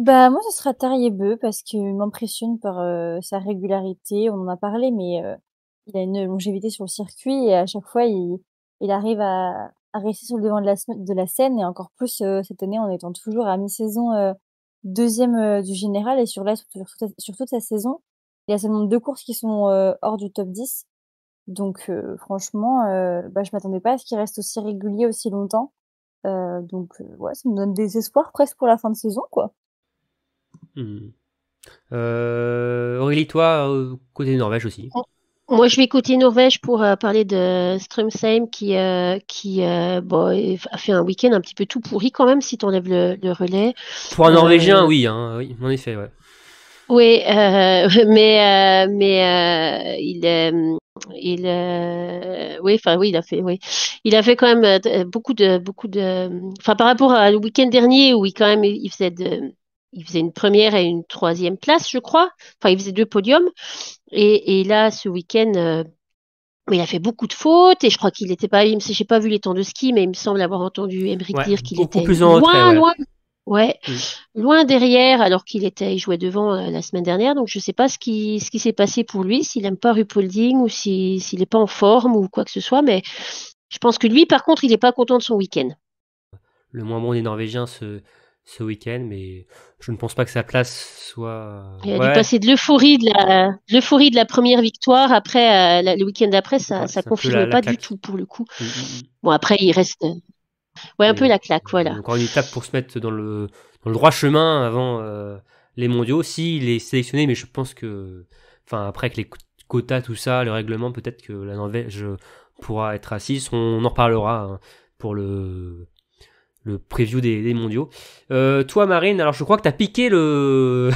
Bah moi ce sera Tariebeu parce qu'il m'impressionne par euh, sa régularité. On en a parlé, mais euh, il a une longévité sur le circuit et à chaque fois il, il arrive à, à rester sur le devant de la, de la scène et encore plus euh, cette année en étant toujours à mi-saison euh, deuxième euh, du général et sur, la, sur, toute- sur toute sa saison. Il y a seulement deux courses qui sont euh, hors du top 10. Donc franchement, bah, je m'attendais pas à ce qu'il reste aussi régulier aussi longtemps. Donc ouais, ça me donne des espoirs presque pour la fin de saison quoi. Hmm. Euh, Aurélie, toi, euh, côté Norvège aussi. Moi, je vais côté Norvège pour euh, parler de Strømsheim qui, euh, qui bon, a fait un week-end un petit peu tout pourri quand même si tu enlèves le, le relais. Pour un Norvégien, oui, hein, oui, en effet, ouais. Oui, mais mais il euh, il euh, oui, enfin oui, il a fait oui, il a fait quand même beaucoup de beaucoup de, enfin par rapport le week-end dernier où il quand même il faisait de, il faisait une première et une troisième place, je crois. Enfin, il faisait deux podiums et et là ce week-end. euh, il a fait beaucoup de fautes et je crois qu'il n'était pas, me- j'ai pas vu les temps de ski, mais il me semble avoir entendu Emmerich Ouais, dire qu'il était plus en loin, retrait, ouais. loin, ouais, Mm. loin derrière, alors qu'il était, il jouait devant euh, la semaine dernière. Donc je sais pas ce qui, ce qui s'est passé pour lui, s'il aime pas Rupolding ou si, s'il est pas en forme ou quoi que ce soit. Mais je pense que lui, par contre, il est pas content de son week-end. Le moins bon des Norvégiens ce, ce week-end, mais je ne pense pas que sa place soit. Il a Ouais. dû passer de l'euphorie de la, de l'euphorie de la première victoire. Après, euh, la- le week-end d'après, ça, Ouais, ça confirme la- la pas du tout pour le coup. Mm, mm, mm. Bon, après, il reste, ouais, un Et peu la claque, voilà. Encore une étape pour se mettre dans le, dans le droit chemin avant euh, les mondiaux. S'il est sélectionné, mais je pense que. Enfin, après, avec les qu- quotas, tout ça, le règlement, peut-être que la Norvège pourra être assise. On en reparlera hein, pour le, le preview des, des mondiaux. Euh, toi, Marine, alors je crois que tu as piqué le.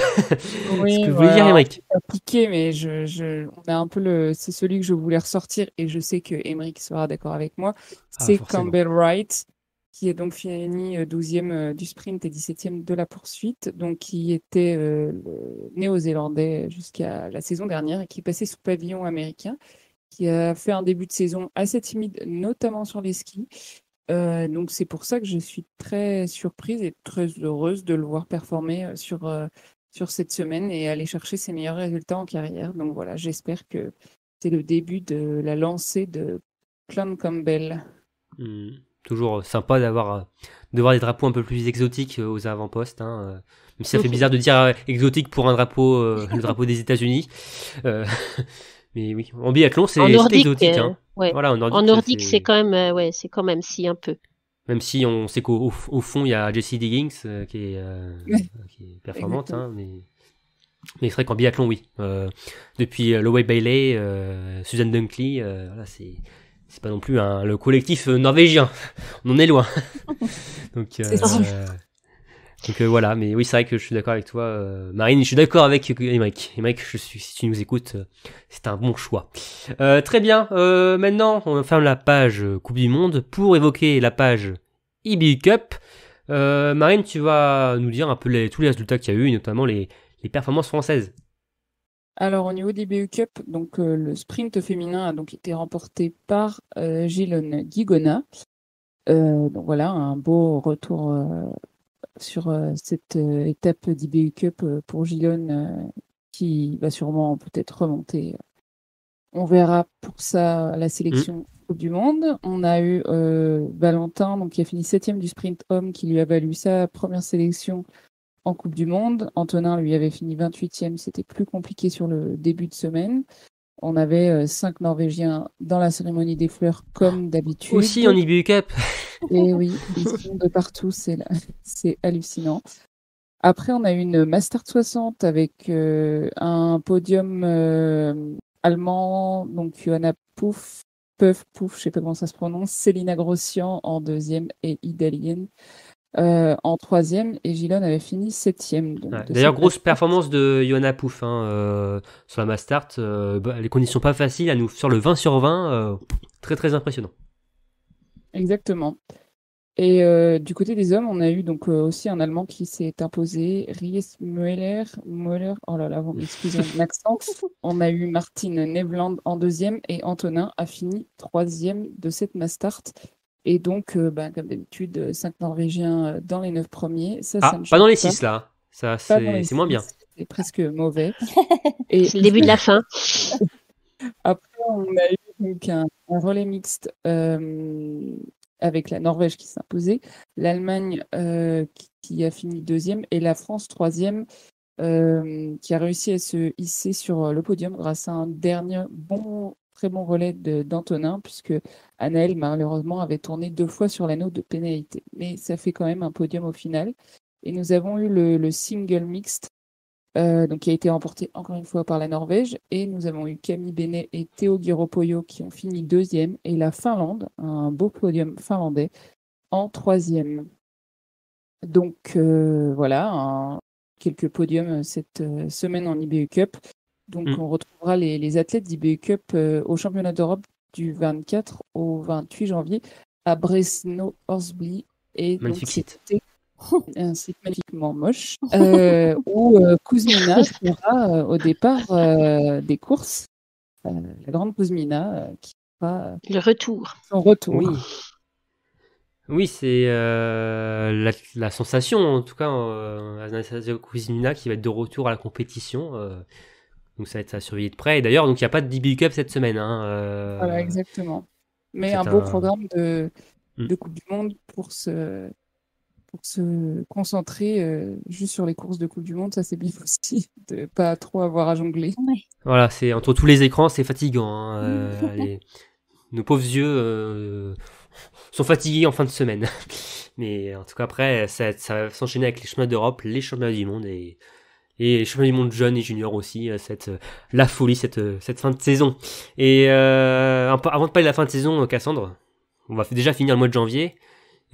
Oui, Ce que voilà, dire, Émeric. appliqué, mais je, je, on a un peu le, c'est celui que je voulais ressortir et je sais que Emeric sera d'accord avec moi. Ah, C'est. Campbell Wright, qui est donc fini euh, 12e euh, du sprint et 17e de la poursuite, donc qui était euh, néo-zélandais jusqu'à la saison dernière et qui passé sous pavillon américain, qui a fait un début de saison assez timide, notamment sur les skis. Euh, donc c'est pour ça que je suis très surprise et très heureuse de le voir performer euh, sur, euh, sur cette semaine et aller chercher ses meilleurs résultats en carrière. Donc voilà, j'espère que c'est le début de la lancée de Clon Campbell. Hmm, Toujours sympa d'avoir de voir des drapeaux un peu plus exotiques aux avant-postes. Hein, même si ça fait bizarre de dire exotique pour un drapeau, le drapeau des États-Unis. Euh, mais oui, en biathlon, c'est En c'est nordique, exotique. euh, Hein. ouais. Voilà, en nordique, En nordique, c'est quand même, euh, ouais, c'est quand même si un peu. Même si on sait qu'au au, au fond, il y a Jessie Diggins euh, qui, est, euh, qui est performante. Hein, mais mais c'est vrai qu'en biathlon, oui. Euh, depuis euh, Lowey Bailey, euh, Susan Dunkley, euh, voilà, c'est c'est pas non plus un, le collectif euh, norvégien. On en est loin. donc, euh. Donc euh, voilà, mais oui, c'est vrai que je suis d'accord avec toi, euh, Marine. Je suis d'accord avec Emmerich. Emmerich, je suis, si tu nous écoutes, euh, c'est un bon choix. Très bien. Maintenant, on ferme la page Coupe du Monde pour évoquer la page IBU Cup. Marine, tu vas nous dire un peu les, tous les résultats qu'il y a eu, et notamment les, performances françaises. Alors, au niveau des Cup, donc, le sprint féminin a donc été remporté par Gilon Guigona. Donc voilà, un beau retour sur euh, cette euh, étape d'IBU Cup euh, pour Gilon euh, qui va sûrement peut-être remonter. On verra pour ça la sélection Coupe du Monde. On a eu euh, Valentin, donc qui a fini septième du sprint homme, qui lui a valu sa première sélection en Coupe du Monde. Antonin lui avait fini 28e, c'était plus compliqué sur le début de semaine. On avait euh, cinq Norvégiens dans la cérémonie des fleurs comme d'habitude. Aussi en IBU Cup. Et oui, ils sont de partout, c'est là- c'est hallucinant. Après, on a eu une Master 60 avec euh, un podium euh, allemands, donc Johanna Pouf, Puff, Pouf, je sais pas comment ça se prononce, Célina Grossian en deuxième et Idalien euh, en troisième et Gilon avait fini septième. Ouais, D'ailleurs, grosse performance de Johanna Pouf hein, euh, sur la Mastart. euh, bah, les conditions pas faciles, à nous sur le 20 sur 20, euh, très très impressionnant. Exactement. Et du côté des hommes, on a eu donc aussi un Allemand qui s'est imposé, Ries Müller, Müller, oh là là, vous m'excusez mon accent. On a eu Martin Nevland en deuxième et Antonin a fini troisième de cette Mastart. Et donc, euh, bah, comme d'habitude, euh, cinq Norvégiens euh, dans les neuf premiers. Ça, Ah, ça pas dans les 6 là. Ça, c'est moins bien. C'est presque mauvais. Et C'est le début de la fin. après, on a eu donc un, un relais mixte euh, avec la Norvège qui imposée, l'Allemagne euh, qui, qui a fini deuxième et la France troisième euh, qui a réussi à se hisser sur le podium grâce à un dernier bon, très bon relais d'Antonin puisque Anaël malheureusement avait tourné deux fois sur l'anneau de pénalité. Mais ça fait quand même un podium au final. Et nous avons eu le, le single mixte euh, donc qui a été remporté encore une fois par la Norvège. Et nous avons eu Camille Benet et Théo Giropoyo qui ont fini deuxième. Et la Finlande, un beau podium finlandais, en troisième. Donc euh, voilà, quelques podiums cette euh, semaine en IBU Cup. Donc Mm. on retrouvera les, les athlètes d'IBU Cup euh, au championnat d'Europe du 24 au 28 janvier à Bresno-Horsbly. Et donc, Magnifique site. un site magnifiquement moche, euh, où euh, Kuzmina sera euh, au départ euh, des courses, euh, la grande Kuzmina euh, qui fera euh, Le retour. son retour. Oui. Oui, c'est euh, la, la sensation, en tout cas, euh, Anastasia Kuzmina qui va être de retour à la compétition. euh, donc ça va être à surveiller de près. Et d'ailleurs, donc il n'y a pas de DB Cup cette semaine. Hein, euh, Voilà, exactement. Mais un beau un- programme de, Mm. de Coupe du Monde pour se, pour se concentrer euh, juste sur les courses de Coupe du Monde. Ça, c'est bien aussi, de pas trop avoir à jongler. Voilà, c'est entre tous les écrans, c'est fatigant. hein, euh, les- nos pauvres yeux euh, sont fatigués en fin de semaine. Mais en tout cas, après, ça, ça va s'enchaîner avec les championnats d'Europe, les championnats du monde et, et les championnats du monde jeunes et juniors aussi. euh, Cette, euh, la folie, cette, euh, cette fin de saison. Et euh, avant de parler de la fin de saison, Cassandre, on va déjà finir le mois de janvier.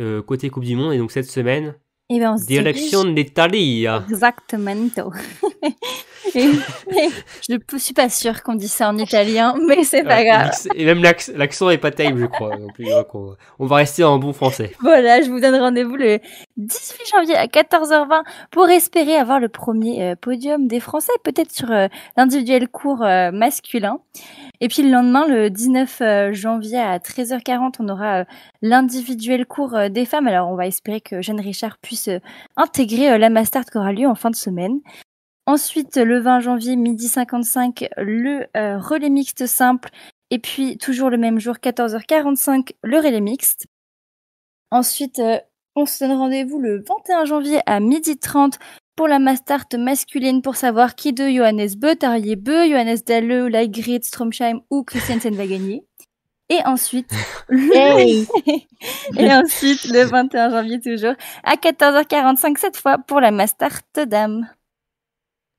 euh, côté Coupe du Monde, et donc cette semaine, Et ben, direction d'Italie. Exactement. Je ne suis pas sûre qu'on dit ça en italien, mais c'est pas Ouais, grave. Et même l'accent est pas terrible, je crois. donc on, on va rester en bon français. Voilà, je vous donne rendez-vous le 18 janvier à 14h20 pour espérer avoir le premier euh, podium des Français, peut-être sur euh, l'individuel court euh, masculin. Et puis le lendemain, le 19 euh, janvier à 13h40, on aura l'individuel court des femmes. Alors on va espérer que Jeanne Richard puisse intégrer la Mastart qui aura lieu en fin de semaine. Ensuite, le 20 janvier, midi 55, le euh, relais mixte simple. Et puis, toujours le même jour, 14h45, le relais mixte. Ensuite, euh, on se donne rendez-vous le 21 janvier à 12h30 pour la Mastart masculine pour savoir qui de Johannes Beu, Tarier Beu, Johannes Dalle, Leigrid, Stromsheim ou Christiansen va gagner. Et ensuite, le... Hey. et ensuite, le 21 janvier toujours, à 14h45 cette fois pour la Mastart dame.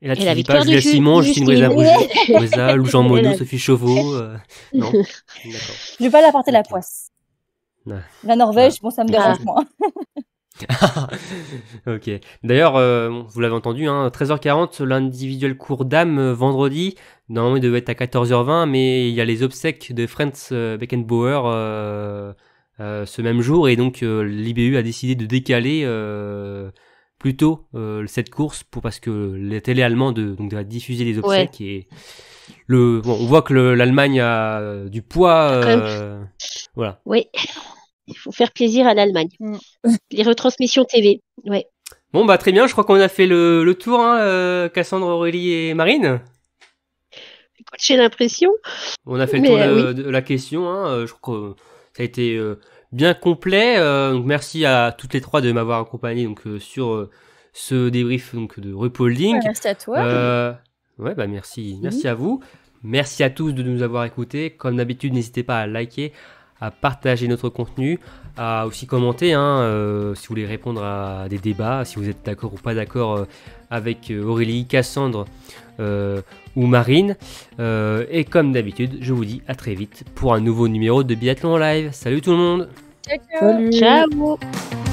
Et là, tu la dis pas Julia Ju- Simon, Justine Breza. Breza, Lou Jean Monod, Sophie Chauveau. euh, Non. Je vais pas la porter la poisse. Ouais. La Norvège, bon, ça me dérange Ah. moins. ok. D'ailleurs, euh, vous l'avez entendu, hein, 13h40, l'individuel cours d'âme euh, vendredi. Normalement, il devait être à 14h20, mais il y a les obsèques de Franz euh, Beckenbauer euh, euh, ce même jour, et donc l'IBU a décidé de décaler euh, plus tôt euh, cette course pour parce que les télé allemandes donc va diffuser les obsèques et le bon, on voit que le- l'Allemagne a euh, du poids. Même. euh, voilà. Oui. Il faut faire plaisir à l'Allemagne. Mm. Les retransmissions TV. Ouais. Bon bah très bien, je crois qu'on a fait le, le tour, hein, euh, Cassandre, Aurélie et Marine. Écoute, J'ai l'impression. On a fait le tour de, euh, de la question. Hein. euh, Je crois que ça a été euh, bien complet. euh, donc merci à toutes les trois de m'avoir accompagné donc euh, sur euh, ce débrief donc de Repolding. Merci à toi. Ouais bah merci, merci à vous. Merci à tous de nous avoir écoutés. Comme d'habitude, n'hésitez pas à liker, à partager notre contenu, à aussi commenter hein, euh, si vous voulez répondre à des débats, si vous êtes d'accord ou pas d'accord euh, avec Aurélie, Cassandre ou Marine. Euh, et comme d'habitude, je vous dis à très vite pour un nouveau numéro de Biathlon live. Salut tout le monde Ciao, ciao. Ciao